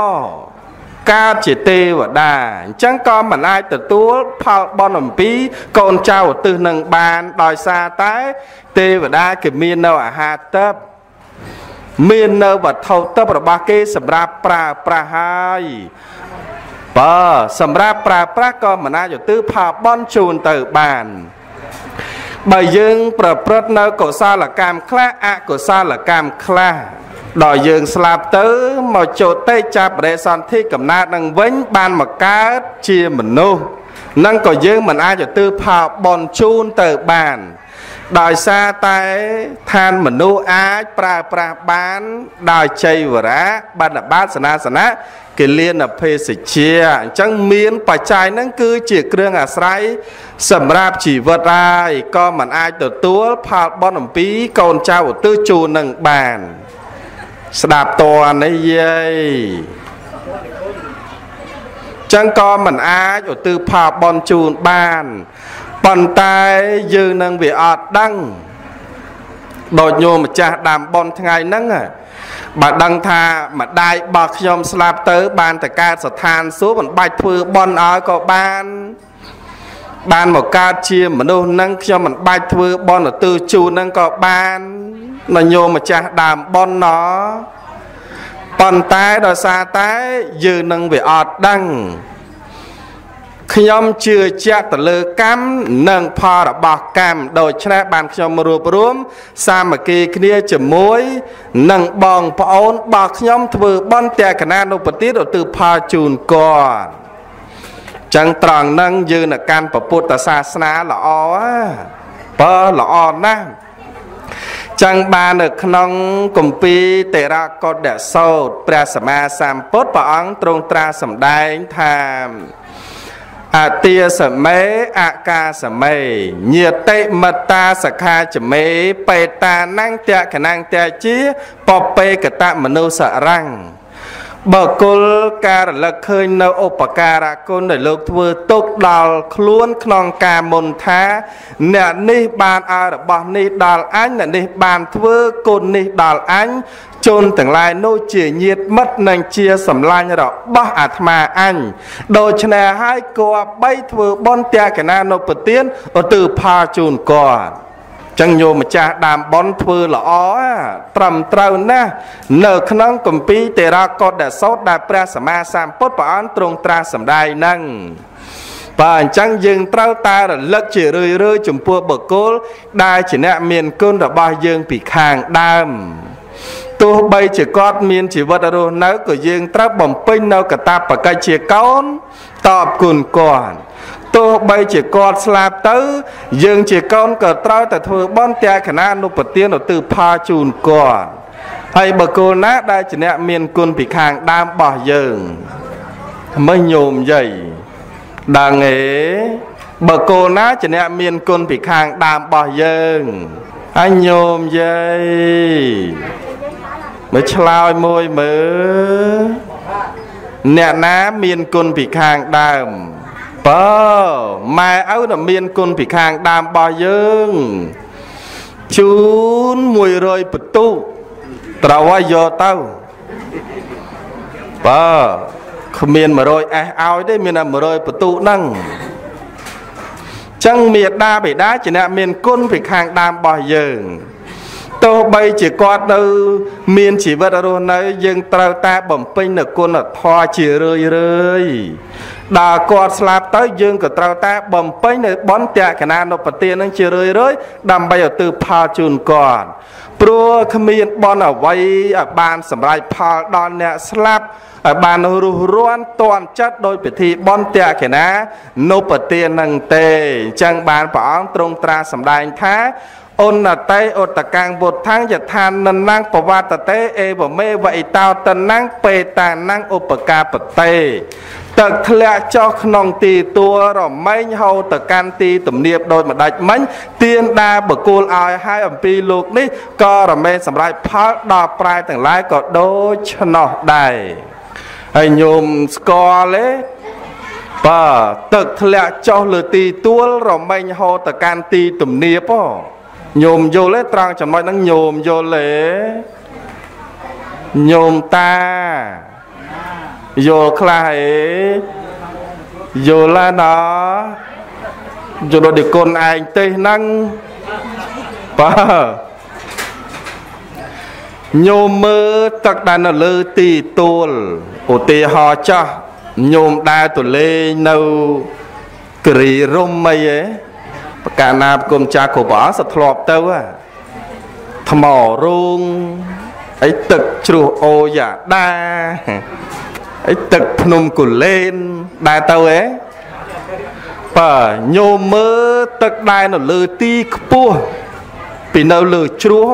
កើតជាទេវតាអញ្ចឹងក៏មិនអាចទទួលផលបន់អំពីកូនចៅឧទ្ទិសនឹងបានដោយសារតែ ទេវតាគេមាននៅអាហារទឹកមាននៅវត្ថុទឹករបស់គេសម្រាប់ប្រើប្រាស់ហើយ បើសម្រាប់ប្រើប្រាស់ក៏មិនអាចឧទ្ទិសផលបន់ជូនទៅបានបើយើងប្រព្រឹត្តនៅកុសលកម្មខ្លះអកុសលកម្មខ្លះដល់យើងស្លាប់ទៅមកចោតេចាប់បរិសន្ធិកំណើតនឹងវិញបានមកកើតជាមនុស្សនឹងក៏យើងមិនអាចឧទ្ទិសផលបន់ជូនទៅបាន ដោយសារតែឋានមនុស្សអាចប្រើប្រាស់បាន ដោយចៃវរៈបណ្ឌបាតសនាសនៈកិលានភេសជ្ជាអញ្ចឹងមានបច្ច័យហ្នឹងគឺជាគ្រឿងអាស្រ័យសម្រាប់ជីវិតហើយក៏មិនអាចទទួលផលបន់អំពីកូនចៅឧទ្ទិសជូននឹងបាន ស្ដាប់តនេះយាយចឹងក៏មិនអាចឧទ្ទិសផលបន់ជូនបាន ប៉ុន្តែយើងនឹងវាអត់ដឹងដូចញោមម្ចាស់ដាំបនថ្ងៃហ្នឹងបើដឹងថាម្ដាយរបស់ខ្ញុំស្លាប់ទៅ បានតកើតស្ថានសួគ៌មិនបាច់ធ្វើបន់ឲ្យក៏បានបានមកកើតជាមនុស្សហ្នឹងខ្ញុំមិនបាច់ធ្វើបន់ទៅជូនហ្នឹងក៏បាននញោមម្ចាស់ដើមបន់ណប៉ុន្តែដោយសារតែយើងនឹងវាអត់ដឹង ខ្ញុំជឿជាក់ទៅលើកម្មនិងផលរបស់កម្មដូច្នេះបានខ្ញុំរួបរวมសាមគ្គីគ្នាជាមួយនឹងបងប្អូនរបស់ខ្ញុំធ្វើបន់តេកណានុពទាឧទ្ទិសផលជូនគាត់ចឹងត្រង់នឹងយើងនៅកាន់ពុទ្ធសាសនាល្អបើល្អណាស់ចឹងបាននៅក្នុងគម្ពីរតេរកុដសោតព្រះសម្មាសម្ពុទ្ធព្រះអង្គទ្រង់ត្រាស់សម្ដែងថា អទាសមេអកាសមេញាតិមតាសខាចមេបេតានੰតកណੰតជាបបេកតមនុស្សរੰ បើគុលការរលឹកឃើញនៅឧបការៈគុណដែលលោកធ្វើទុកដល់ខ្លួនក្នុងការមុនថា អ្នកនេះបានឲ្យរបស់នេះដល់អញអ្នកនេះបានធ្វើគុណនេះដល់អញជនទាំងឡាយនោះជាញាតមិត្តនិងជាសម្លាញ់របស់អាត្មាអញដូច្នេះហើយគួរបីធ្វើបន់តេកណានុពទានឧទ្ទិសផលជូនគាត់ ចឹងញោមម្ចាស់ដើមបនធ្វើល្អត្រឹមត្រូវណាស់នៅក្នុងគម្ពីរតេរកុដសោតដែលព្រះសម្មាសម្ពុទ្ធព្រះអង្គទ្រង់ត្រាស់សម្ដែងហ្នឹងបើអញ្ចឹងយើងត្រូវតែរលឹកជារឿយរឿយចំពោះបុគ្គលដែលជាអ្នកមានគុណរបស់យើងពីខាងដើមទោះបីជាគាត់មានជីវិតរស់នៅក៏យើងត្រូវបំពេញនៅកតាបកិច្ចជាកូនតបគុណគាត់ ទោះបីជាគាត់ស្លាប់ទៅ យើងជាកូនក៏ត្រូវតែធ្វើបន់តែខណៈនុបទានឧទ្ទិសផលជូនគាត់ហើយបើគោលណាដែលជាអ្នកមានគុណពីខាងដើមរបស់យើងមិនញោមយាយដឹងទេបើគោលណាជាអ្នកមានគុណពីខាងដើមរបស់យើងអញញោមយាយមើលឆ្លើយមួយមើលអ្នកណាមានគុណពីខាងដើម បើម៉ែឪដែលមានគុណពីខាងដើមរបស់យើងជូន100បន្ទុកត្រូវឲ្យយកទៅបើគ្មាន 100អេសឲ្យទេមានតែ100បន្ទុកហ្នឹងចឹងមេដាបេដាជាអ្នកមានគុណពីខាងដើមរបស់យើង ទោះបីជាគាត់នៅ មានជីវិតរស់នៅ យើងត្រូវតែបំពេញនៅគុណធម៌ជារឿយរឿយដល់គាត់ស្លាប់ទៅយើងក៏ត្រូវតែបំពេញនៅបន់តក្កណានុបទាននឹងជារឿយរឿយដើម្បីឧទ្ទិសផលជូនគាត់ព្រោះគ្មានបន់អ្វីឲ្យបានសម្រេចផលដល់អ្នកស្លាប់ឲ្យបានរស់រាន់តន់ចិត្តដោយពិធីបន់តក្កណានុបទាននឹងទេអញ្ចឹងបានព្រះអង្គទ្រង់ត្រាសម្ដែងថា អនតេអតកាំងពុទ្ធាំងយថាននំបវតតេអេវមេវឥតោតនំបេតានំឧបកាបតេទឹកធ្លាក់ចុះក្នុងទីទួលរមែងហូរទៅកាន់ទីទំនាបដោយម្ដេចមិញទៀនដាបកូលឲ្យហើយអំពីលោកនេះក៏រមែងសម្រាប់ផលដល់ប្រែទាំងឡាយក៏ដូចឆ្នោះដែរហើយញោមស្គាល់ទេបាទទឹកធ្លាក់ចុះលើទីទួលរមែងហូរទៅកាន់ទីទំនាបហ៎ ញោមយល់ទេត្រង់ចំណុចហ្នឹងញោមយល់ទេញោមតាយល់ខ្លះអេយល់ឡាណយល់ដល់គុណឯងទេហ្នឹងបើញោមមើលទឹកដែលនៅលើទីទួលឧទាហរណ៍ចាស់ញោមដើរទៅលេងនៅគិរីរំអីហ៎ បកាណាគុំចាស់គ្រប់អង្គសធ្លាប់ទៅថ្មរូងអីទឹកជ្រោះអូយ៉ាដាអីទឹកភ្នំគូលែនដែរទៅហ៎បាទញោមមើលទឹកដែរនៅលើទីខ្ពស់ពីនៅលើជ្រោះ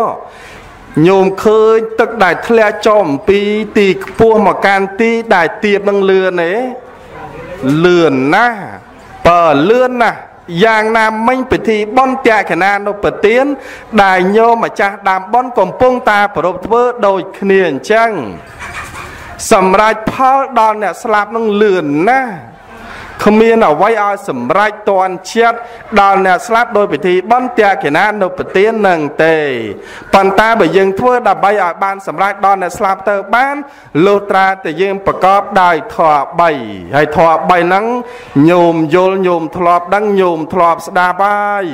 ញោមឃើញទឹកដែលធ្លាក់ចុះអំពីទីខ្ពស់មកកាន់ទីដែលទៀបនឹងលឿនទេលឿនណាស់បើលឿនណាស់ យ៉ាងណាមិញពិធីបុណ្យតក្កណានុបទានដែលញោមម្ចាស់ដើមបុណ្យកំពុងតាប្រពធ្វើដូចគ្នាអញ្ចឹងសម្រាប់ផលដល់អ្នកស្លាប់នឹងលឿនណាស់ គ្មានអ្វីឲ្យសម្រេចតន់ចិត្តដល់អ្នកស្លាប់ដោយពិធីបន់តេកិណានុបទាននឹងទេប៉ុន្តែបើយើងធ្វើដើម្បីឲ្យបានសម្រេចដល់អ្នកស្លាប់ទៅបានលុះត្រាតែយើងប្រកបដោយធម៌3ហើយធម៌3ហ្នឹងញោមយល់ញោមធ្លាប់ដឹងញោមធ្លាប់ស្ដាប់ហើយ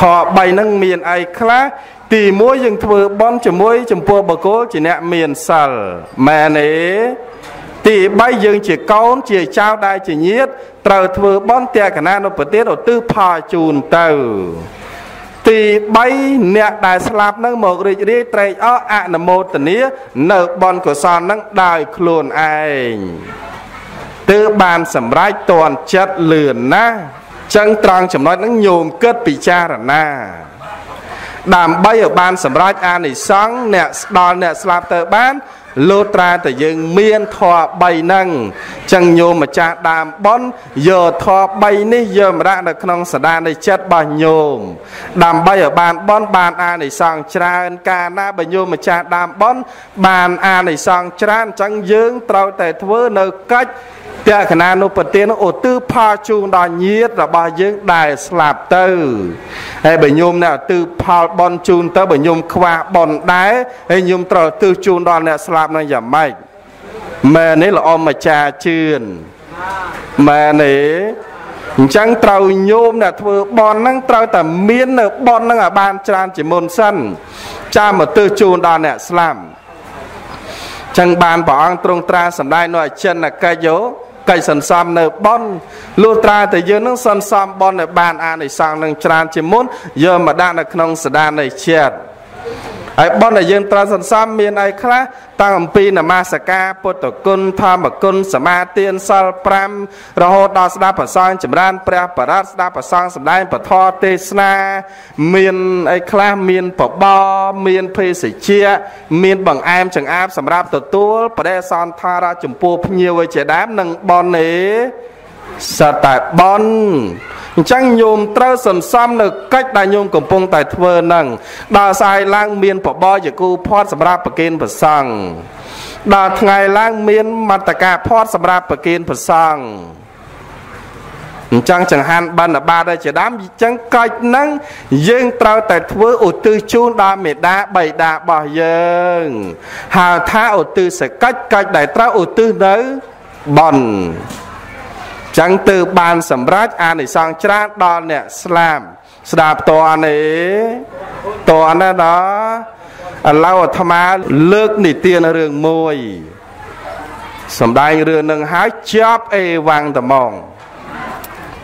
ធម៌3ហ្នឹងមានអីខ្លះទី1យើងធ្វើបន់ជាមួយចំពោះបកគលជាអ្នកមានសិលមែនទេ ទី3យើងជាកូនជាចៅដែលជាញាតិត្រូវធ្វើបន់តេកណានុប្រទានឧទ្ទិសផលជូនទៅទី3អ្នកដែលស្លាប់នឹងមករីករាយត្រេកអរអនុមោទនានៅបនកុសលនឹងដោយខ្លួនឯងទើបបានសម្រេចតន់ចិត្តលឿនណាស់ចឹងត្រង់ចំណុចហ្នឹងញោមគិតពិចារណាដើម្បីឲ្យបានសម្រេចអានិសង្ឃអ្នកស្ដាល់អ្នកស្លាប់ទៅបាន លូត្រាតែយើងមានធម៌3ហ្នឹងចឹងញោមម្ចាស់ដើមប៉ុនយកធម៌3នេះយកម្រាក់នៅក្នុងសដានៃចិត្តរបស់ញោមដើម្បីឲ្យបានប៉ុនបានអានិសង្ឃច្រើនកាលណាបើញោមម្ចាស់ដើមប៉ុនបានអានិសង្ឃច្រើនចឹងយើងត្រូវតែធ្វើនៅកិច្ចតក្កណានុប្រទានឧទ្ទិសផលជូនដល់ញាតិរបស់យើងដែលស្លាប់ទៅហើយបើញោមអ្នកឧទ្ទិសផលបន់ជូនទៅបើញោមខ្វះបន់ដែរហើយញោមត្រូវឧទ្ទិសជូនដល់អ្នកស្លាប់នឹងយ៉ាងម៉េចមែននេះល្អម្ចាស់ជឿនមែនទេអញ្ចឹងត្រូវញោមអ្នកធ្វើបន់ហ្នឹងត្រូវតែមាននៅបន់ហ្នឹងឲ្យបានច្រើនជាមុនសិនចាំមកទើសជូនដល់អ្នកស្លាប់ចឹងបានព្រះអង្គទ្រង់ត្រាសម្ដែងនៅអចិន្នកិច្ចយោកិច្ចសន្សំនៅបនលុះត្រាតែយើងនឹងសន្សំបនឲ្យបានអានិសង្ឃនឹងច្រើនជាមុនយកមកដាក់នៅក្នុងសដានៃចិត្ត ហើយបនដែលយើងត្រូវសន្សំមានអីខ្លះតាំងអំពីនមាសការពុទ្ធគុណធម្មគុណសមាទានសិល5រហូតដល់ស្ដាប់ប្រសងចម្រើនព្រះបរិត្តស្ដាប់ប្រសងសម្ដែងពធទេសនាមានអីខ្លះមានបបរមានភេសជ្ជៈមានបង្អែមចង្អាបសម្រាប់ទទួលបដិសន្ធារៈចំពោះភ្ញៀវជាដើមនិងបននេះសតតែបន អញ្ចឹងញោមត្រូវសន្សំនៅកិច្ចដែលញោមកំពុងតែធ្វើនឹងដល់ស្អែកឡើងមានបបរជាគូផាត់សម្រាប់ប្រគេនប្រសង់ដល់ថ្ងៃឡើងមានមត្តកាផាត់សម្រាប់ប្រគេនប្រសង់អញ្ចឹងចង្ហាន់បណ្ឌបាតជាដើមអញ្ចឹងកិច្ចហ្នឹងយើងត្រូវតែធ្វើឧទ្ទិសជូនដល់មេដាបៃតារបស់យើងហៅថាឧទ្ទិសកិច្ចកិច្ចដែលត្រូវឧទ្ទិសនៅបន់ ចឹងទើបបានសម្រេចអានិសង្សច្រើនដល់អ្នកស្លាប់ស្ដាប់តនេះតណាដល់ឥឡូវអាត្មាលើកនិទានរឿងមួយសំដែងរឿងនឹងហើយជាប់អេវ៉ាំងត្មង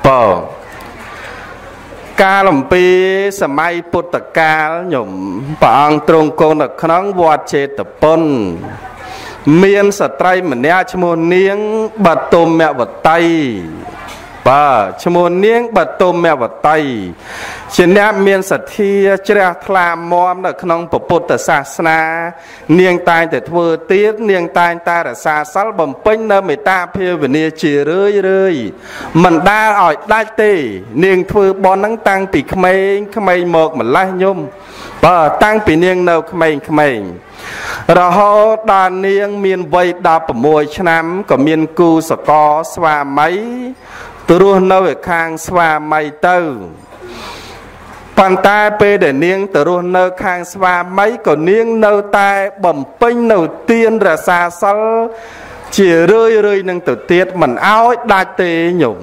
បើកាលអំពីសម័យពុទ្ធកាលញោមព្រះអង្គទ្រង់គង់នៅក្នុងវត្តចេតពុន មានស្ត្រីម្នាក់ឈ្មោះនាងបតុមវតីបាទឈ្មោះនាងបតុមវតីជាអ្នកមានសទ្ធាជ្រះថ្លាមមនៅក្នុងពុទ្ធសាសនា នាងតែងតែធ្វើទៀតនាងតែងតែរសាសិលបំពេញនៅមេត្តាភាវនាជារឿយរឿយមិនដែលឲ្យដាច់ទេ នាងធ្វើបន់ហ្នឹងតាំងពីក្មេងក្មេងមកម្លេះញោមបាទតាំងពីនាងនៅក្មេងក្មេង រហូតដល់នាងមានវ័យ16ឆ្នាំក៏មានគូសកលស្វាមីទៅរស់នៅឯខាងស្វាមីទៅប៉ុន្តែពេលដែលនាងទៅរស់នៅខាងស្វាមីក៏នាងនៅតែបំពេញនៅទានរសាសិលជារឿយរឿយនឹងទៅទៀតមិនអោយដាច់ទេញោម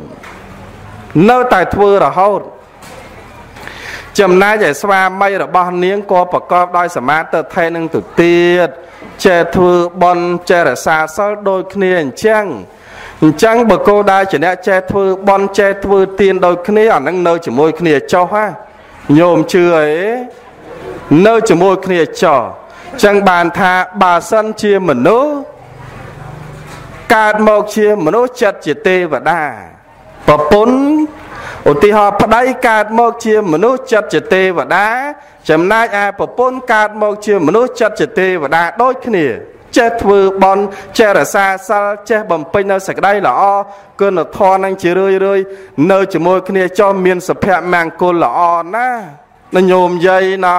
នៅតែធ្វើរហូត ចំណែកឯស្វាមីរបស់នាងក៏ប្រកបដោយសមាធិថេនឹងទៅទៀតចេះធ្វើបន់ចេះរសាសិលដូចគ្នាអញ្ចឹងអញ្ចឹងបើគោដែលជាអ្នកចេះធ្វើបន់ចេះធ្វើទៀនដូចគ្នាអានឹងនៅជាមួយគ្នាចុះហ่าញោមជឿអីនៅជាមួយគ្នាចុះអញ្ចឹងបានថាបើសិនជាមនុស្សកើតមកជាមនុស្សចិត្តជាទេវតាប្រពន្ធ ឧទាហរណ៍ប្តីកើតមកជាមនុស្សចិត្តជាទេវតា ចំណែកឯប្រពន្ធកើតមកជាមនុស្សចិត្តជាទេវតាដូចគ្នាចេះធ្វើបន់ចេះរសាសិលចេះបំពេញនៅសក្តីល្អគុណធម៌នឹងជារឿយរឿយនៅជាមួយគ្នាចុះមានសុភមង្គលល្អណាស់ញោមយាយណា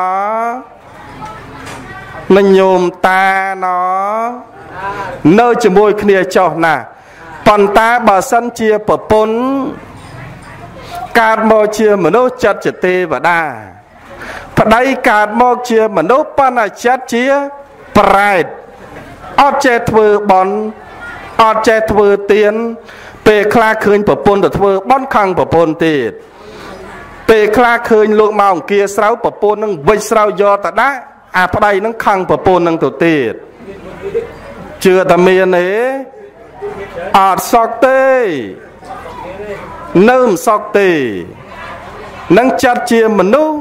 ញោមតាណនៅជាមួយគ្នាចុះណាប៉ុន្តែបើសិនជាប្រពន្ធ កើតមកជាមនុស្សចិត្តជាទេវតាប្តីកើតមកជាមនុស្សប៉ុន្តែចិត្តជាប្រែតអត់ចេះធ្វើបន់អត់ចេះធ្វើទៀនពេលខ្លះឃើញប្រពន្ធទៅធ្វើបន់ខឹងប្រពន្ធទៀតពេលខ្លះឃើញលោកមកអង្គាស្រូវប្រពន្ធនឹងវិចស្រូវយកទៅដាក់អាប្តីនឹងខឹងប្រពន្ធនឹងទៅទៀតជឿតែមានទេអត់សក់ទេ នៅមិនសក់ទេនឹងចាត់ជាមនុស្ស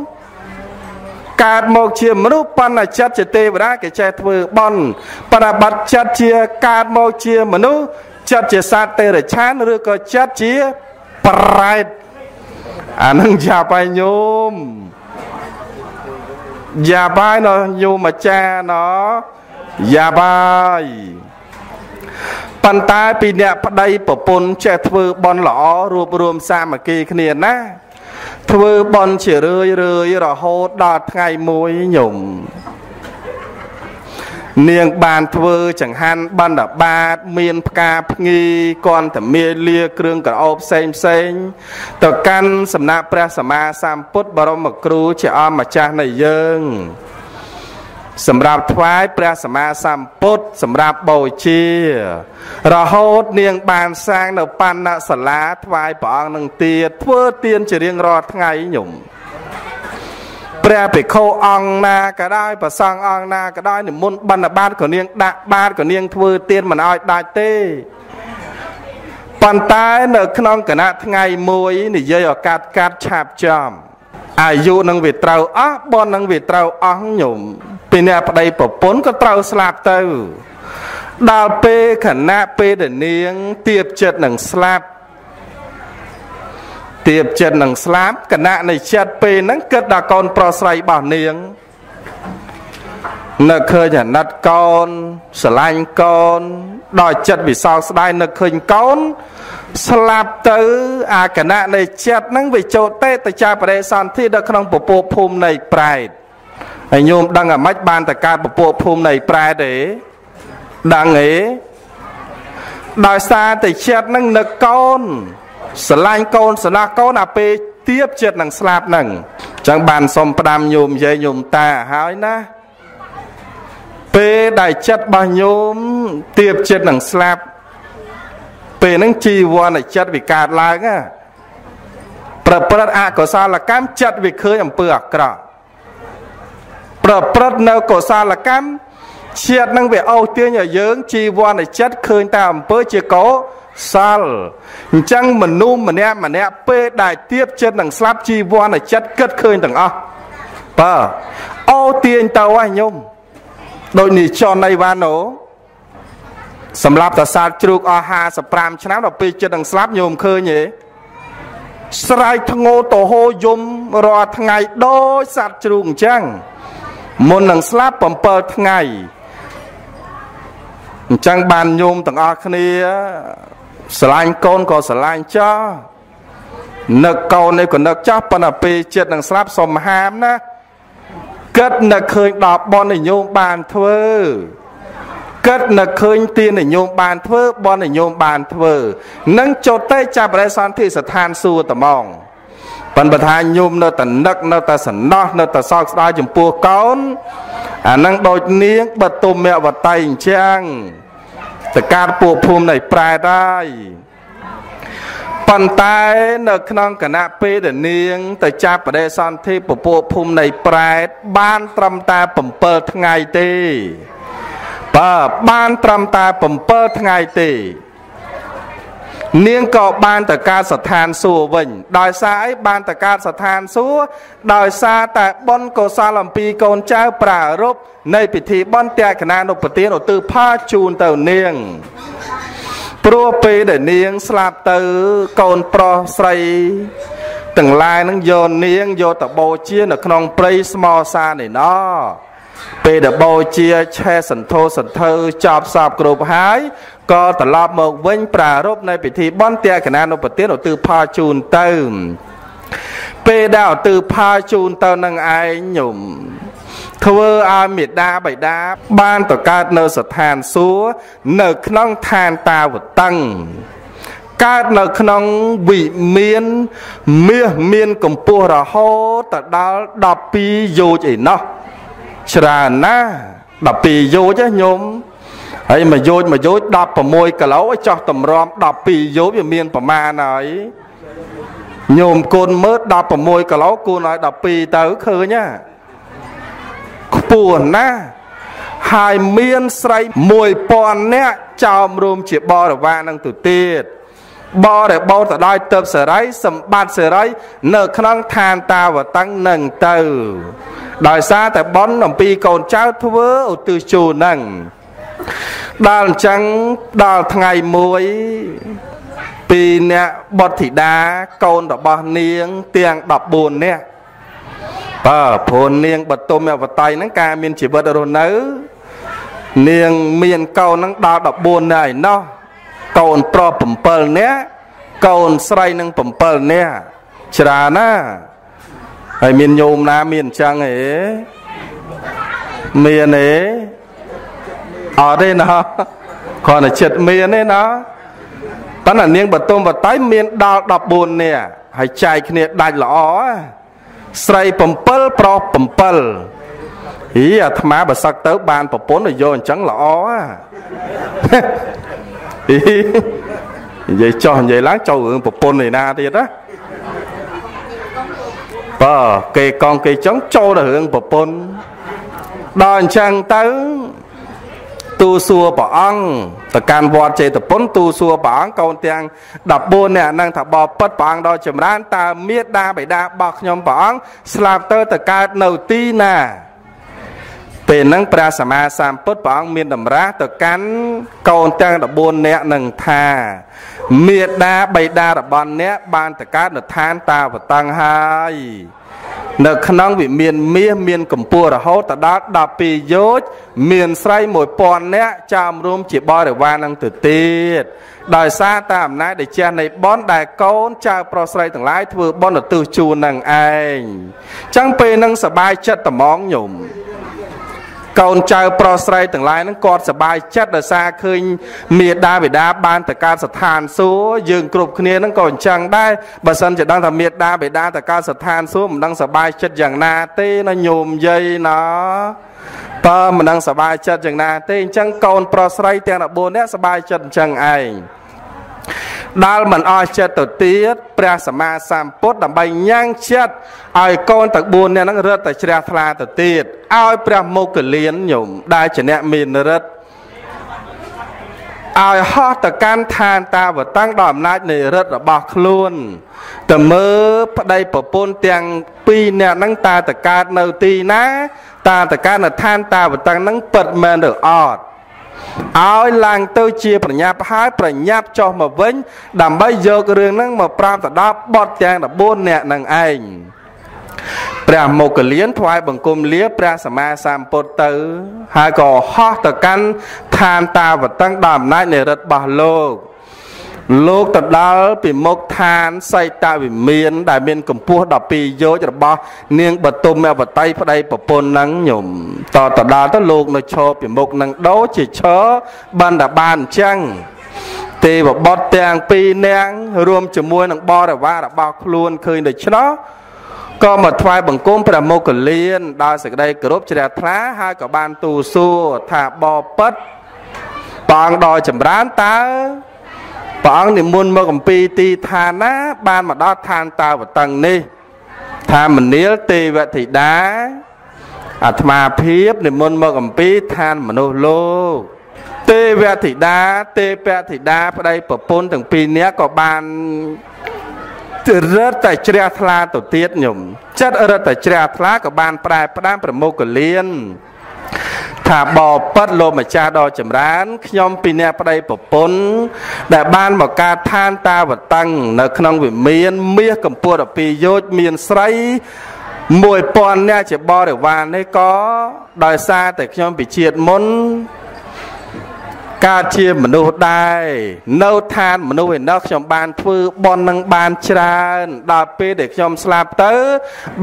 កើតមកជាមនុស្សបណ្ណចិត្តជាទេវតាគេចេះធ្វើបន់បរបត្តិចិត្តជាកើតមកជាមនុស្សចិត្តជាសត្វទេរឆានឬក៏ចិត្តជាប្រែតអានឹងយ៉ាបាយញោមយ៉ាបាយណោះញោមអាចារ្យណោះយ៉ាបាយ ប៉ុន្តែពីអ្នកប្តីប្រពន្ធចេះធ្វើបន់ល្អរួបរวมសាមគ្គីគ្នាណាធ្វើបន់ជារឿយរឿយរហូតដល់ថ្ងៃមួយញោមនាងបានធ្វើចង្ហាន់បណ្ឌបាត មានផ្កាភ្ងីគន់តមាលាគ្រឿងក្រអូបផ្សេងផ្សេងទៅកាន់សំណាក់ព្រះសម្មាសម្ពុទ្ធបរមគ្រូជាអម្ចាស់នៃយើង សម្រាប់ថ្វាយព្រះសម្មាសម្ពុទ្ធសម្រាប់បូជា រហូតនាងបានសាងនៅបណ្ណសាលាថ្វាយព្រះអង្គនឹងទៀតធ្វើទានជារៀងរាល់ថ្ងៃញោមព្រះភិក្ខុអង្គណាក៏ដោយប្រសង់អង្គណាក៏ដោយនិមន្តបណ្ឌបាតក៏នាងដាក់បាតក៏នាងធ្វើទានមិនឲ្យដាច់ទេប៉ុន្តែនៅក្នុងគណៈថ្ងៃមួយនិយាយឱកាសកាត់ឆាប់ចំអាយុនឹងវាត្រូវអស់បននឹងវាត្រូវអស់ញោម ពីអ្នកប្តីប្រពន្ធក៏ត្រូវស្លាប់ទៅ ដល់ពេលខណៈពេលដែលនាងទៀបចិត្តនឹងស្លាប់ទៀបចិត្តនឹងស្លាប់គណៈនៃចិត្តពេលហ្នឹងគិតដល់កូនប្រុសស្រីរបស់នាងនឹកឃើញអាណិតកូនស្រឡាញ់កូនដល់ចិត្តវិសោស្ដាយនឹកឃើញកូន ស្លាប់ទៅ អាគណៈនៃចិត្តហ្នឹងវាចូលទេទៅចាបរិសន្ធិនៅក្នុងពពោភូមិនៃប្រែត ហើយញោមដឹងអាម៉េចបានតកើតពពោភូមិនៃប្រែតទេដឹងទេដោយសារតែចិត្តហ្នឹងនឹកកូនស្រឡាញ់កូនស្រណះកូនអាពេលទៀបចិត្តនឹងស្លាប់ហ្នឹងអញ្ចឹងបានសុំផ្ដាំញោមយាយញោមតាហើយណាពេលដែលចិត្តរបស់ញោមទៀបចិត្តនឹងស្លាប់ពេលហ្នឹងជីវ័នចិត្តវាកើតឡើងណាប្រព្រឹត្តអកុសលកម្មចិត្តវាឃើញអំពើអាក្រក់ ប្រព្រឹត្តនៅកុសលកម្មជាតិនឹងវាអូសទាញឲ្យយើងជីវ័នចិត្តឃើញតែអំពើជាកោសលអញ្ចឹងមនុស្សម្នាក់ម្នាក់ពេលដែលទៀបចិត្តនឹងស្លាប់ជីវ័នចិត្តគិតឃើញទាំងអស់បើអូទាញទៅហ៎ញោមដូចនេះចនអីវ៉ាណូសម្រាប់តសាទជ្រូកអស់55ឆ្នាំដល់ពេលចិត្តនឹងស្លាប់ញោមឃើញទេស្រែកធ្ងោតហោយំរាល់ថ្ងៃដូចសត្វជ្រូកអញ្ចឹង មុននឹងស្លាប់7ថ្ងៃអញ្ចឹងបានញោមទាំងអស់គ្នាស្រឡាញ់កូនក៏ស្រឡាញ់ចាស់នឹកកូននេះក៏នឹកចាស់ប៉ុន្តែពេលចិត្តនឹងស្លាប់សុំហាមណាគិតនឹកឃើញដល់បននិយមបានធ្វើគិតនឹកឃើញទាននិយមបានធ្វើបននិយមបានធ្វើនឹងចុតទេចាប់បរិសន្ធិស្ថានសួគ៌ត្មង ប៉ុន្តែថាញោមនៅតែនឹកនៅតែសំណោះនៅតែសោកស្ដាយចំពោះកូនអានឹងដូចនាងបតុមវតៃអញ្ចឹងតកាតពួកភូមិនៃប្រែតហើយប៉ុន្តែនៅក្នុងគណៈពេលដែលនាង ទៅចាប់បដិសន្ធិពពួកភូមិនៃប្រែត បានត្រឹមតែ7ថ្ងៃទេបើបានត្រឹមតែ7ថ្ងៃទេ នាងក៏បានទៅកើតស្ថានសួគ៌វិញ ដោយសារអីបានទៅកើតស្ថានសួគ៌ដោយសារតែបុណ្យកុសលអំពីកូនចៅប្រារព្ធនៃពិធីបុណ្យតេកណានុពទានឧទ្ទិសផលជូនទៅនាងព្រោះពេលដែលនាងស្លាប់ទៅកូនប្រុសស្រីទាំងឡាយនឹងយកនាងយកទៅបូជានៅក្នុងព្រៃស្មោសានេះណោពេលដែលបូជាឆេះសន្ធោសន្ធើចប់សពគ្រប់ហើយ ក៏ត្រឡប់មកវិញប្រារព្ធនៅពិធីបុណ្យតេកណានុពទានឧទ្ទិសផលជូនទៅពេលដែលឧទ្ទិសផលជូនទៅនឹងឯងញោមធ្វើឲ្យមេដាបៃតាបានទៅកើតនៅស្ថានសួគ៌នៅក្នុងឋានតាវតឹងកើតនៅក្នុងវិមានមាសមានកម្ពស់រហូតទៅដល់12យោជន៍ឯណោះច្រើនណាស់12យោជន៍ញោម ហើយមួយយោជន៍មួយយោជន៍16គីឡូចោះតម្រាំ12យោជន៍វាមានប្រមាណហើយញោមគុណមើល16គីឡូគុណឲ្យ12ទៅឃើញណាខ្ពស់ណាស់ហើយមានស្រី1000នាក់ចោមរួមជាបរិវារនឹងទៅទៀតបរិបោតទៅដោយទៅសេរីសម្បត្តិសេរី នៅ ក្នុងឋានតាវតੰងនឹងទៅ ដោយសារតែបនអំពីកូនចៅធ្វើឧទ្ទិសជូននឹង ដល់អញ្ចឹងដល់ថ្ងៃមួយពីអ្នកបុត្រធីតាកូនរបស់នាងទាំង14នាក់បើព្រោះនាងបតុមអវតៃហ្នឹងការមានជីវិតរស់នៅ នាងមានកូនហ្នឹងដល់14នាក់ឯណោះកូនប្រុស7នាក់កូនស្រីនឹង7នាក់ច្រើនណាហើយមានញោមណាមានអញ្ចឹងទេមានទេ អត់ទេណាគ្រាន់តែចិត្តមានទេណាប៉ុន្តែនាងបតុមបតៃមានដល់14នាក់ហើយចែកគ្នាដាច់ល្អស្រី7ប្រុស7ហីអាត្មាបើសឹកទៅ បានប្រពន្ធយកអញ្ចឹងល្អនិយាយចោះនិយាយឡើងចូលរឿងប្រពន្ធឯណាទៀតណាបើគេកងគេចង់ចូលទៅរឿងប្រពន្ធដល់អញ្ចឹងទៅ ទូសួរព្រះអង្គទៅកាន់វត្តចេតពុនទូសួរព្រះអង្គកូនទាំង14នាក់ហ្នឹងថាបបពិតព្រះអង្គដល់ចម្រើនតើមេដាបិតារបស់ខ្ញុំព្រះអង្គស្លាប់ទៅទៅកើតនៅទីណាពេលហ្នឹងព្រះសម្មាសម្ពុទ្ធព្រះអង្គមានតម្រាស់ទៅកាន់កូនទាំង14នាក់នឹងថាមេដាបៃតារបស់អ្នកបានទៅកើតនៅឋានតាវតੰហើយ នៅក្នុងវិមានមាសមានកម្ពស់រហូតដល់12យោជមានស្រី1000នាក់ចាំរួមជាបរិវារនឹងទៅទៀតដោយសារតែអំណាចដែលជះនៃបនដែលកូនចៅប្រុសស្រីទាំងឡាយធ្វើបនទៅជូននឹងឯងអញ្ចឹងពេលនឹងសบายចិត្តត្មងញោម កូនចៅប្រុសស្រីទាំងឡាយហ្នឹងគាត់សប្បាយចិត្តដោយសារឃើញមេដាបិតាបានទៅកើតស្ថានសួគ៌យើងគ្រប់គ្នាហ្នឹងក៏អញ្ចឹងដែរបើសិនជាដឹងថាមេដាបិតាទៅកើតស្ថានសួគ៌មិនដឹងសប្បាយចិត្តយ៉ាងណាទេណាញោមយាយណាបើមិនដឹងសប្បាយចិត្តយ៉ាងណាទេអញ្ចឹងកូនប្រុសស្រីទាំង14នាក់សប្បាយចិត្តអញ្ចឹងឯង ដល់មិនអស់ចិត្តទៅទៀតព្រះសម្មាសម្ពុទ្ធដើម្បីញ៉ាំងចិត្តឲ្យកូនទាំង4នាក់ហ្នឹងរត់តែជ្រះថ្លាទៅទៀតឲ្យព្រះមុគលានញោមដែលជាអ្នកមានរិទ្ធឲ្យហោះទៅកាន់ឋានតាវតាំងដោយអំណាចនៃរិទ្ធរបស់ខ្លួនតើមើប្តីប្រពន្ធទាំងពីរនាក់ហ្នឹងតើតកើតនៅទីណាតើតកើតនៅឋានតាវតាំងហ្នឹងពិតមែនឬអត់ ឲ្យឡើងទៅជាប្រញាប់ហើយប្រញាប់ចុះមកវិញ ដើម្បីយករឿងហ្នឹងមកប្រាប់ទៅដល់បត់ទាំង14នាក់នឹងឯងព្រះមុគលានថ្វាយបង្គំលាព្រះសម្មាសម្ពុទ្ធទៅ ហើយក៏ហោះទៅកាន់ឋានតាវតឹងដោយអំណាចនៃរិទ្ធរបស់លោក លោកទៅដល់ពីមុខឋានសៃតវិមាន ដែលមានកម្ពស់12យោជរបស់ នាងបតុមអវតីប្តីប្រពន្ធនឹងញោមតទៅដល់ទៅលោកនៅឈរពីមុខនឹងដូរជាឈរបានតែបានអញ្ចឹងទេវបុត្រទាំងពីរនាក់រួមជាមួយនឹងបរិវាររបស់ខ្លួនឃើញដូច្នោះក៏មកថ្វាយបង្គំព្រះមុគលានដោយសេចក្តីគោរពជ្រះថ្លាហើយក៏បានទូសួរថាបបិទ្ធបងដល់ចម្រើនតើ ព្រះអង្គនិមន្តមកអំពីទីឋានណា បានមកដល់ឋានតាវតឹងនេះ ថាមនាលទេវធីតាអាត្មាភាពនិមន្តមកអំពីឋានមនុស្សលោកទេវធីតាទេពធីតាប្តីប្រពន្ធទាំងពីរនាក់ក៏បានរត់តែជ្រះថ្លាទៅទៀតញោមចិត្តរត់តែជ្រះថ្លាក៏បានប្រែផ្ដាំប្រមុខកលៀន ថាបបិទ្ធលោកម្ចាស់ដ៏ចម្រើន ខ្ញុំពីអ្នកប្តីប្រពន្ធដែលបានមកកើតឋានតាវតឹងនៅក្នុងវិមាន មាសកម្ពស់12យោជមានស្រី1000អ្នកជាបរិវារនេះក៏ដោយសារតែខ្ញុំពីជាតិមុន កើតជាមនុស្សដែរនៅឋានមនុស្សឯណោះខ្ញុំបានធ្វើបន់នឹងបានច្រើនដល់ពេលដែលខ្ញុំស្លាប់ទៅ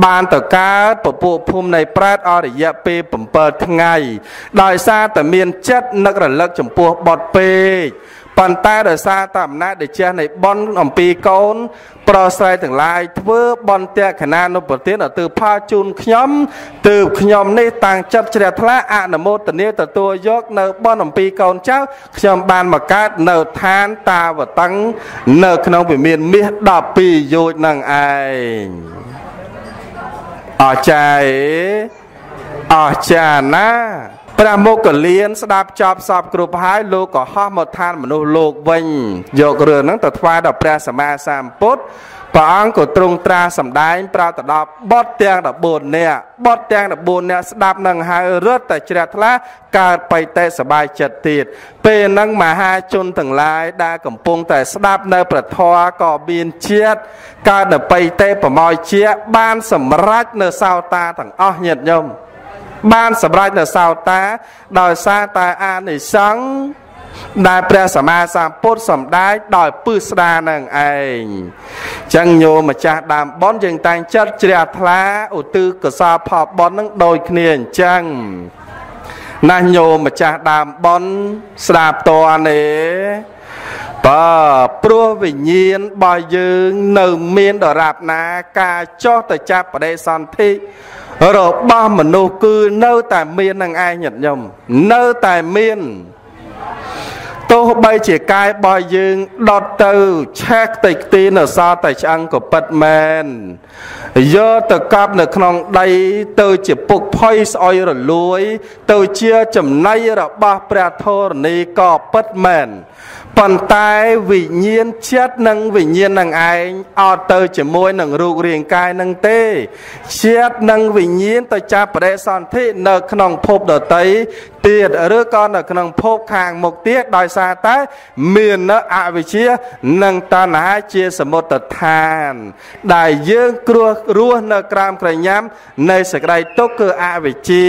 បានទៅកើតពពួកភូមិនៃប្រែតអរយៈពេល7ថ្ងៃ ដោយសារតែមានចិត្តនឹករលឹកចំពោះបត់ពេក ប៉ុន្តែដោយសារតែអំណាចដែលជះនៃបនអំពីកូន ប្រស្រ័យទាំងឡាយធ្វើបនតេខណានុប្រទានឲ្យទើបផលជូនខ្ញុំទើបខ្ញុំនេះតាំងចិត្តជ្រះថ្លាអនុមោទនាទទួលយកនៅបនអំពីកូនចៅខ្ញុំបានមកកើតនៅឋានតាវតឹងនៅក្នុងវិមានមាស12យោជនឹងឯងអស្ចារ្យអស្ចារ្យណា ព្រះមុគលានស្ដាប់ចប់សពគ្រប់ហើយលោកក៏ហោះមកឋានមនុស្សលោកវិញយករឿងហ្នឹងទៅថ្វាយដល់ព្រះសម្មាសម្ពុទ្ធព្រះអង្គក៏ទ្រង់ត្រាសម្ដែងប្រាប់ទៅដល់បុត្រទាំង14នាក់បុត្រទាំង14នាក់ស្ដាប់នឹងហើយរត់តែជ្រះថ្លាកើតបៃតេសបាយចិត្តទៀតពេលហ្នឹងមហាជនទាំងឡាយដែលកំពុងតែស្ដាប់នៅប្រធរក៏មានជាតិកើតនៅបៃតេប្រមោយជាបានសម្រេចនៅសោតាទាំងអស់ញាតិញោម បានសម្រេចនៅសោតា ដោយសារតែអានិសង្ឃដែលព្រះសម្មាសម្ពុទ្ធសម្ដែងដោយពឹស្ដានឹងឯងចឹងញោមម្ចាស់ដើមបនយើងតែងចិត្តជ្រះថ្លាឧទ្ទិសកុសលផលបននឹងដូចគ្នាអញ្ចឹងណាស់ញោមម្ចាស់ដើមបនស្ដាប់តនេះបើព្រោះវិញ្ញាណរបស់យើង នៅមានដរាបណា ការចោះទៅចាប់បដិសន្ធិ របស់មនុស្សគឺនៅតែមាននឹងឯងញាតិញោមនៅតែមានទោះបីជាកាយរបស់យើងដុតទៅឆេះខ្ទេចខ្ទីនៅសល់តែឆ្អឹងក៏ពិតមែនយកទៅកាប់នៅក្នុងដីទៅជាពុកផុយស្អុយរលួយ ទៅជាចំណៃរបស់ព្រះធរណីក៏ពិតមែន ប៉ុន្តែវិញ្ញាណចិត្តនិងវិញ្ញាណនឹងឯងអត់ទៅជាមួយនឹងរូបរាងកាយនឹងទេចិត្តនិងវិញ្ញាណទៅចាប់បដិសន្ធិនៅក្នុងភពដតីទៀតឬក៏នៅក្នុងភពខាងមុខទៀតដោយសារតែមាននៅអវិជ្ជានិងតណ្ហាជាសមុទ្រឋាន ដែលយើងគ្រោះរស់នៅក្រោមក្រញាំនៃសក្តីទុក្ខគឺអវិជ្ជា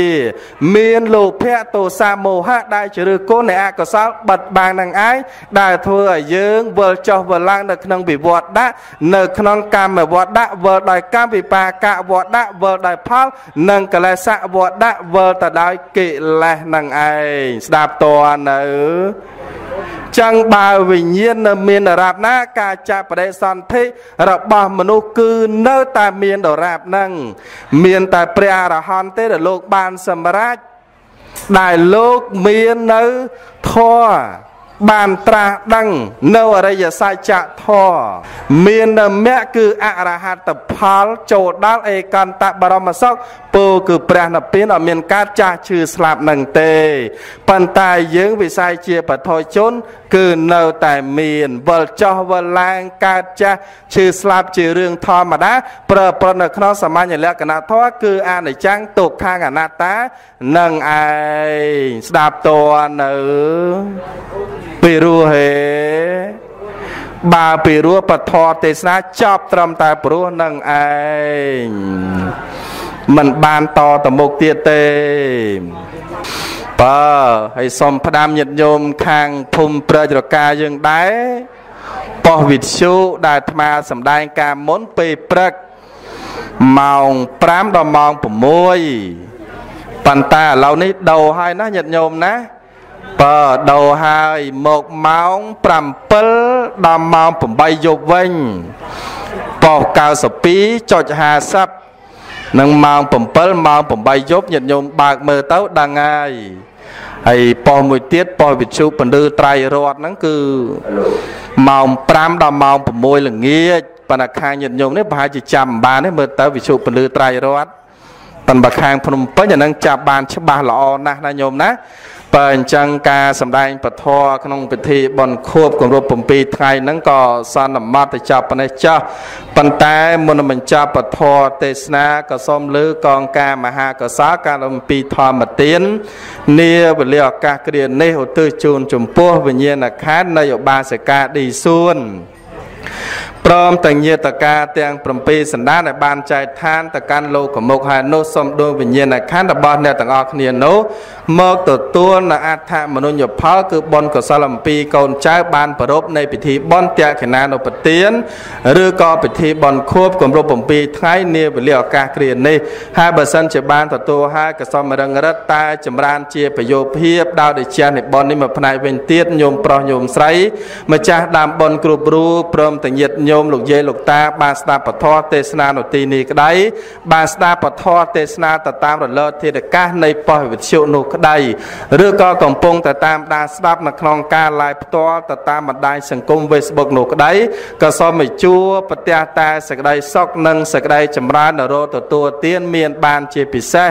មានលោភៈទោសមោហៈដែលជាឬគល់នៃអកុសលបិទបាំងនឹងឯងដែលធ្វើឲ្យយើងវិលចុះវិលឡើងនៅក្នុងវិវត្តដាក់នៅក្នុងកម្មវត្តដាក់វិលដោយកម្មវិបាកវត្តដាក់វិលដោយផល និងកលេសៈវត្តដាក់វិលទៅដោយកិលេសនឹងឯងស្ដាប់តនៅចឹងបើវិញ្ញាណនៅមានដរាបណាការចាប់បដិសន្ធិរបស់មនុស្សគឺនៅតែមានដរាបហ្នឹងមានតែព្រះអរហន្តទេដែលលោកបានសម្រេចដែលលោកមាននៅធម៌ បានត្រាស់ដឹងនៅអរិយសច្ចធម៌មានមគ្គគឺអរហត្តផលចូលដល់ឯកន្តបរមសុខពោគឺព្រះនិព្វានអត់មានការចាស់ឈឺស្លាប់នឹងទេប៉ុន្តែយើងវិស័យជាបថយជន គឺនៅតែមានវិលចោះវិលឡើងកើតចាស់ឈឺស្លាប់ជារឿងធម្មតា ប្រើប្រត់នៅក្នុងសាមញ្ញលក្ខណៈធម៌គឺអនិច្ចំទុក្ខអនត្តានឹងឯងស្ដាប់តនៅ ពីរោះហេបើពីរោះពធទេសនាចប់ត្រឹមតែព្រោះនឹងឯងมันបានតទៅមុខទៀតទេបើហើយសូមផ្ដាំញាតិញោមខាងភូមិប្រជរកាយើងដែរប៉ុស្តិ៍វិទ្យុដែលអាត្មាសម្ដែងការមុនពេលព្រឹកម៉ោង5ដល់ម៉ោង6ប៉ុន្តែឥឡូវនេះដោហើយណាញាតិញោមណា បើដោហើយមកម៉ោង7ដល់ម៉ោង8យប់វិញប៉ុស92.50និងម៉ោង7ម៉ោង8យប់ញាតិញោមបើកមើលទៅដឹងហើយហើយប៉ុសមួយទៀតប៉ុសវិទ្យុបណ្ឌឺត្រៃរតហ្នឹងគឺម៉ោង5ដល់ម៉ោង6ល្ងាចប៉ុន្តែខាងញាតិញោមនេះប្រហែលជាចាំបានទេមើលទៅវិទ្យុបណ្ឌឺត្រៃរតប៉ុន្តែខាងភ្នំពេញអានឹងចាប់បានច្បាស់ល្អណាស់ណាញោមណា បើអញ្ចឹងការសម្ដែងពធក្នុងពិធីបុណ្យខួបគម្រប់7ថ្ងៃហ្នឹងក៏សន្មតទៅចាប់ប៉ុណ្ណេះចាស់ប៉ុន្តែមុននឹងបញ្ចប់ពធទេសនាក៏សូមលើកងការមហាកសាការអំពីធម្មទាននាវេលាឱកាសគ្រានេះឧទ្ទិសជូនចំពោះវិញ្ញាណក្ខន្ធនៃឧបាសិកាឌីសួន ព្រមទាំងញាតកាទាំង7សន្តានដែលបានចែកឋានទៅកាន់លោកកមុខហើយនោះសូមដួងវិញ្ញាណក្ខន្ធរបស់អ្នកទាំងអស់គ្នានោះមកទទួលនៅអដ្ឋមនុញ្ញផលគឺបុណ្យកុសលអំពីកូនចៅបានប្រពនៃពិធីបុណ្យតេខិណានុពទានឬក៏ពិធីបុណ្យខួបគម្រប់7ថ្ងៃនាវេលាឱកាសគ្រានេះហើយបើសិនជាបានទទួលហើយកសុំរឹងរិតតែចម្រើនជាប្រយោគភាពដោយដូចជានិបុណ្យនេះមួយផ្នែកវិញទៀតញោមប្រុសញោមស្រីម្ចាស់ដើមបុណ្យគ្រប់រូបព្រមទាំងញាតិញោមលោកយាយលោកតា បានស្ដាប់ពធទេសនានៅទីនេះក្តីបានស្ដាប់ពធទេសនាទៅតាមរលកធាតុអាកាសនៃប៉ុស្តិ៍វិទ្យុនោះក្តីឬក៏កំពុងតែតាមដានស្ដាប់នៅក្នុងការ live ផ្ទាល់ទៅតាមបណ្ដាញសង្គម Facebook នោះក្តីក៏សូមឲ្យជួប្រទះតែសេចក្តីសុខនិងសេចក្តីចម្រើនរោទទួលទានមានបានជាពិសេស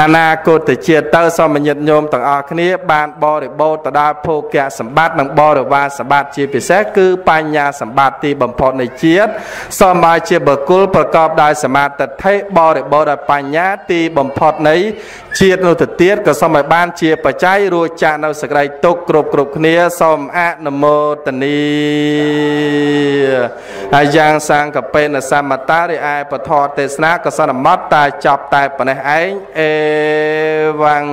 អនាគតជាតិទៅសូមញាតិញោមទាំងអស់គ្នា បានបរិបូរទៅដល់ភោគៈសម្បត្តិនិងបរិវារសម្បត្តិជាពិសេសគឺបញ្ញាសម្បត្តិទីបំផុតនៃជាតិសូមឲ្យជាបុគ្គលប្រកបដោយសមាធិបរិបូរដោយបញ្ញាទីបំផុតនៃជាតិនោះទៅទៀតក៏សូមឲ្យបានជាបច្ច័យរួចចាក់នៅសក្តិទុកគ្រប់គ្រប់គ្នាសូមអនុមោទនីហើយយ៉ាងសាងកបេនសមតារិឯពធទេសនាក៏សន្មតតែចប់តែប៉ុណ្ណេះឯងអេវ៉ាំង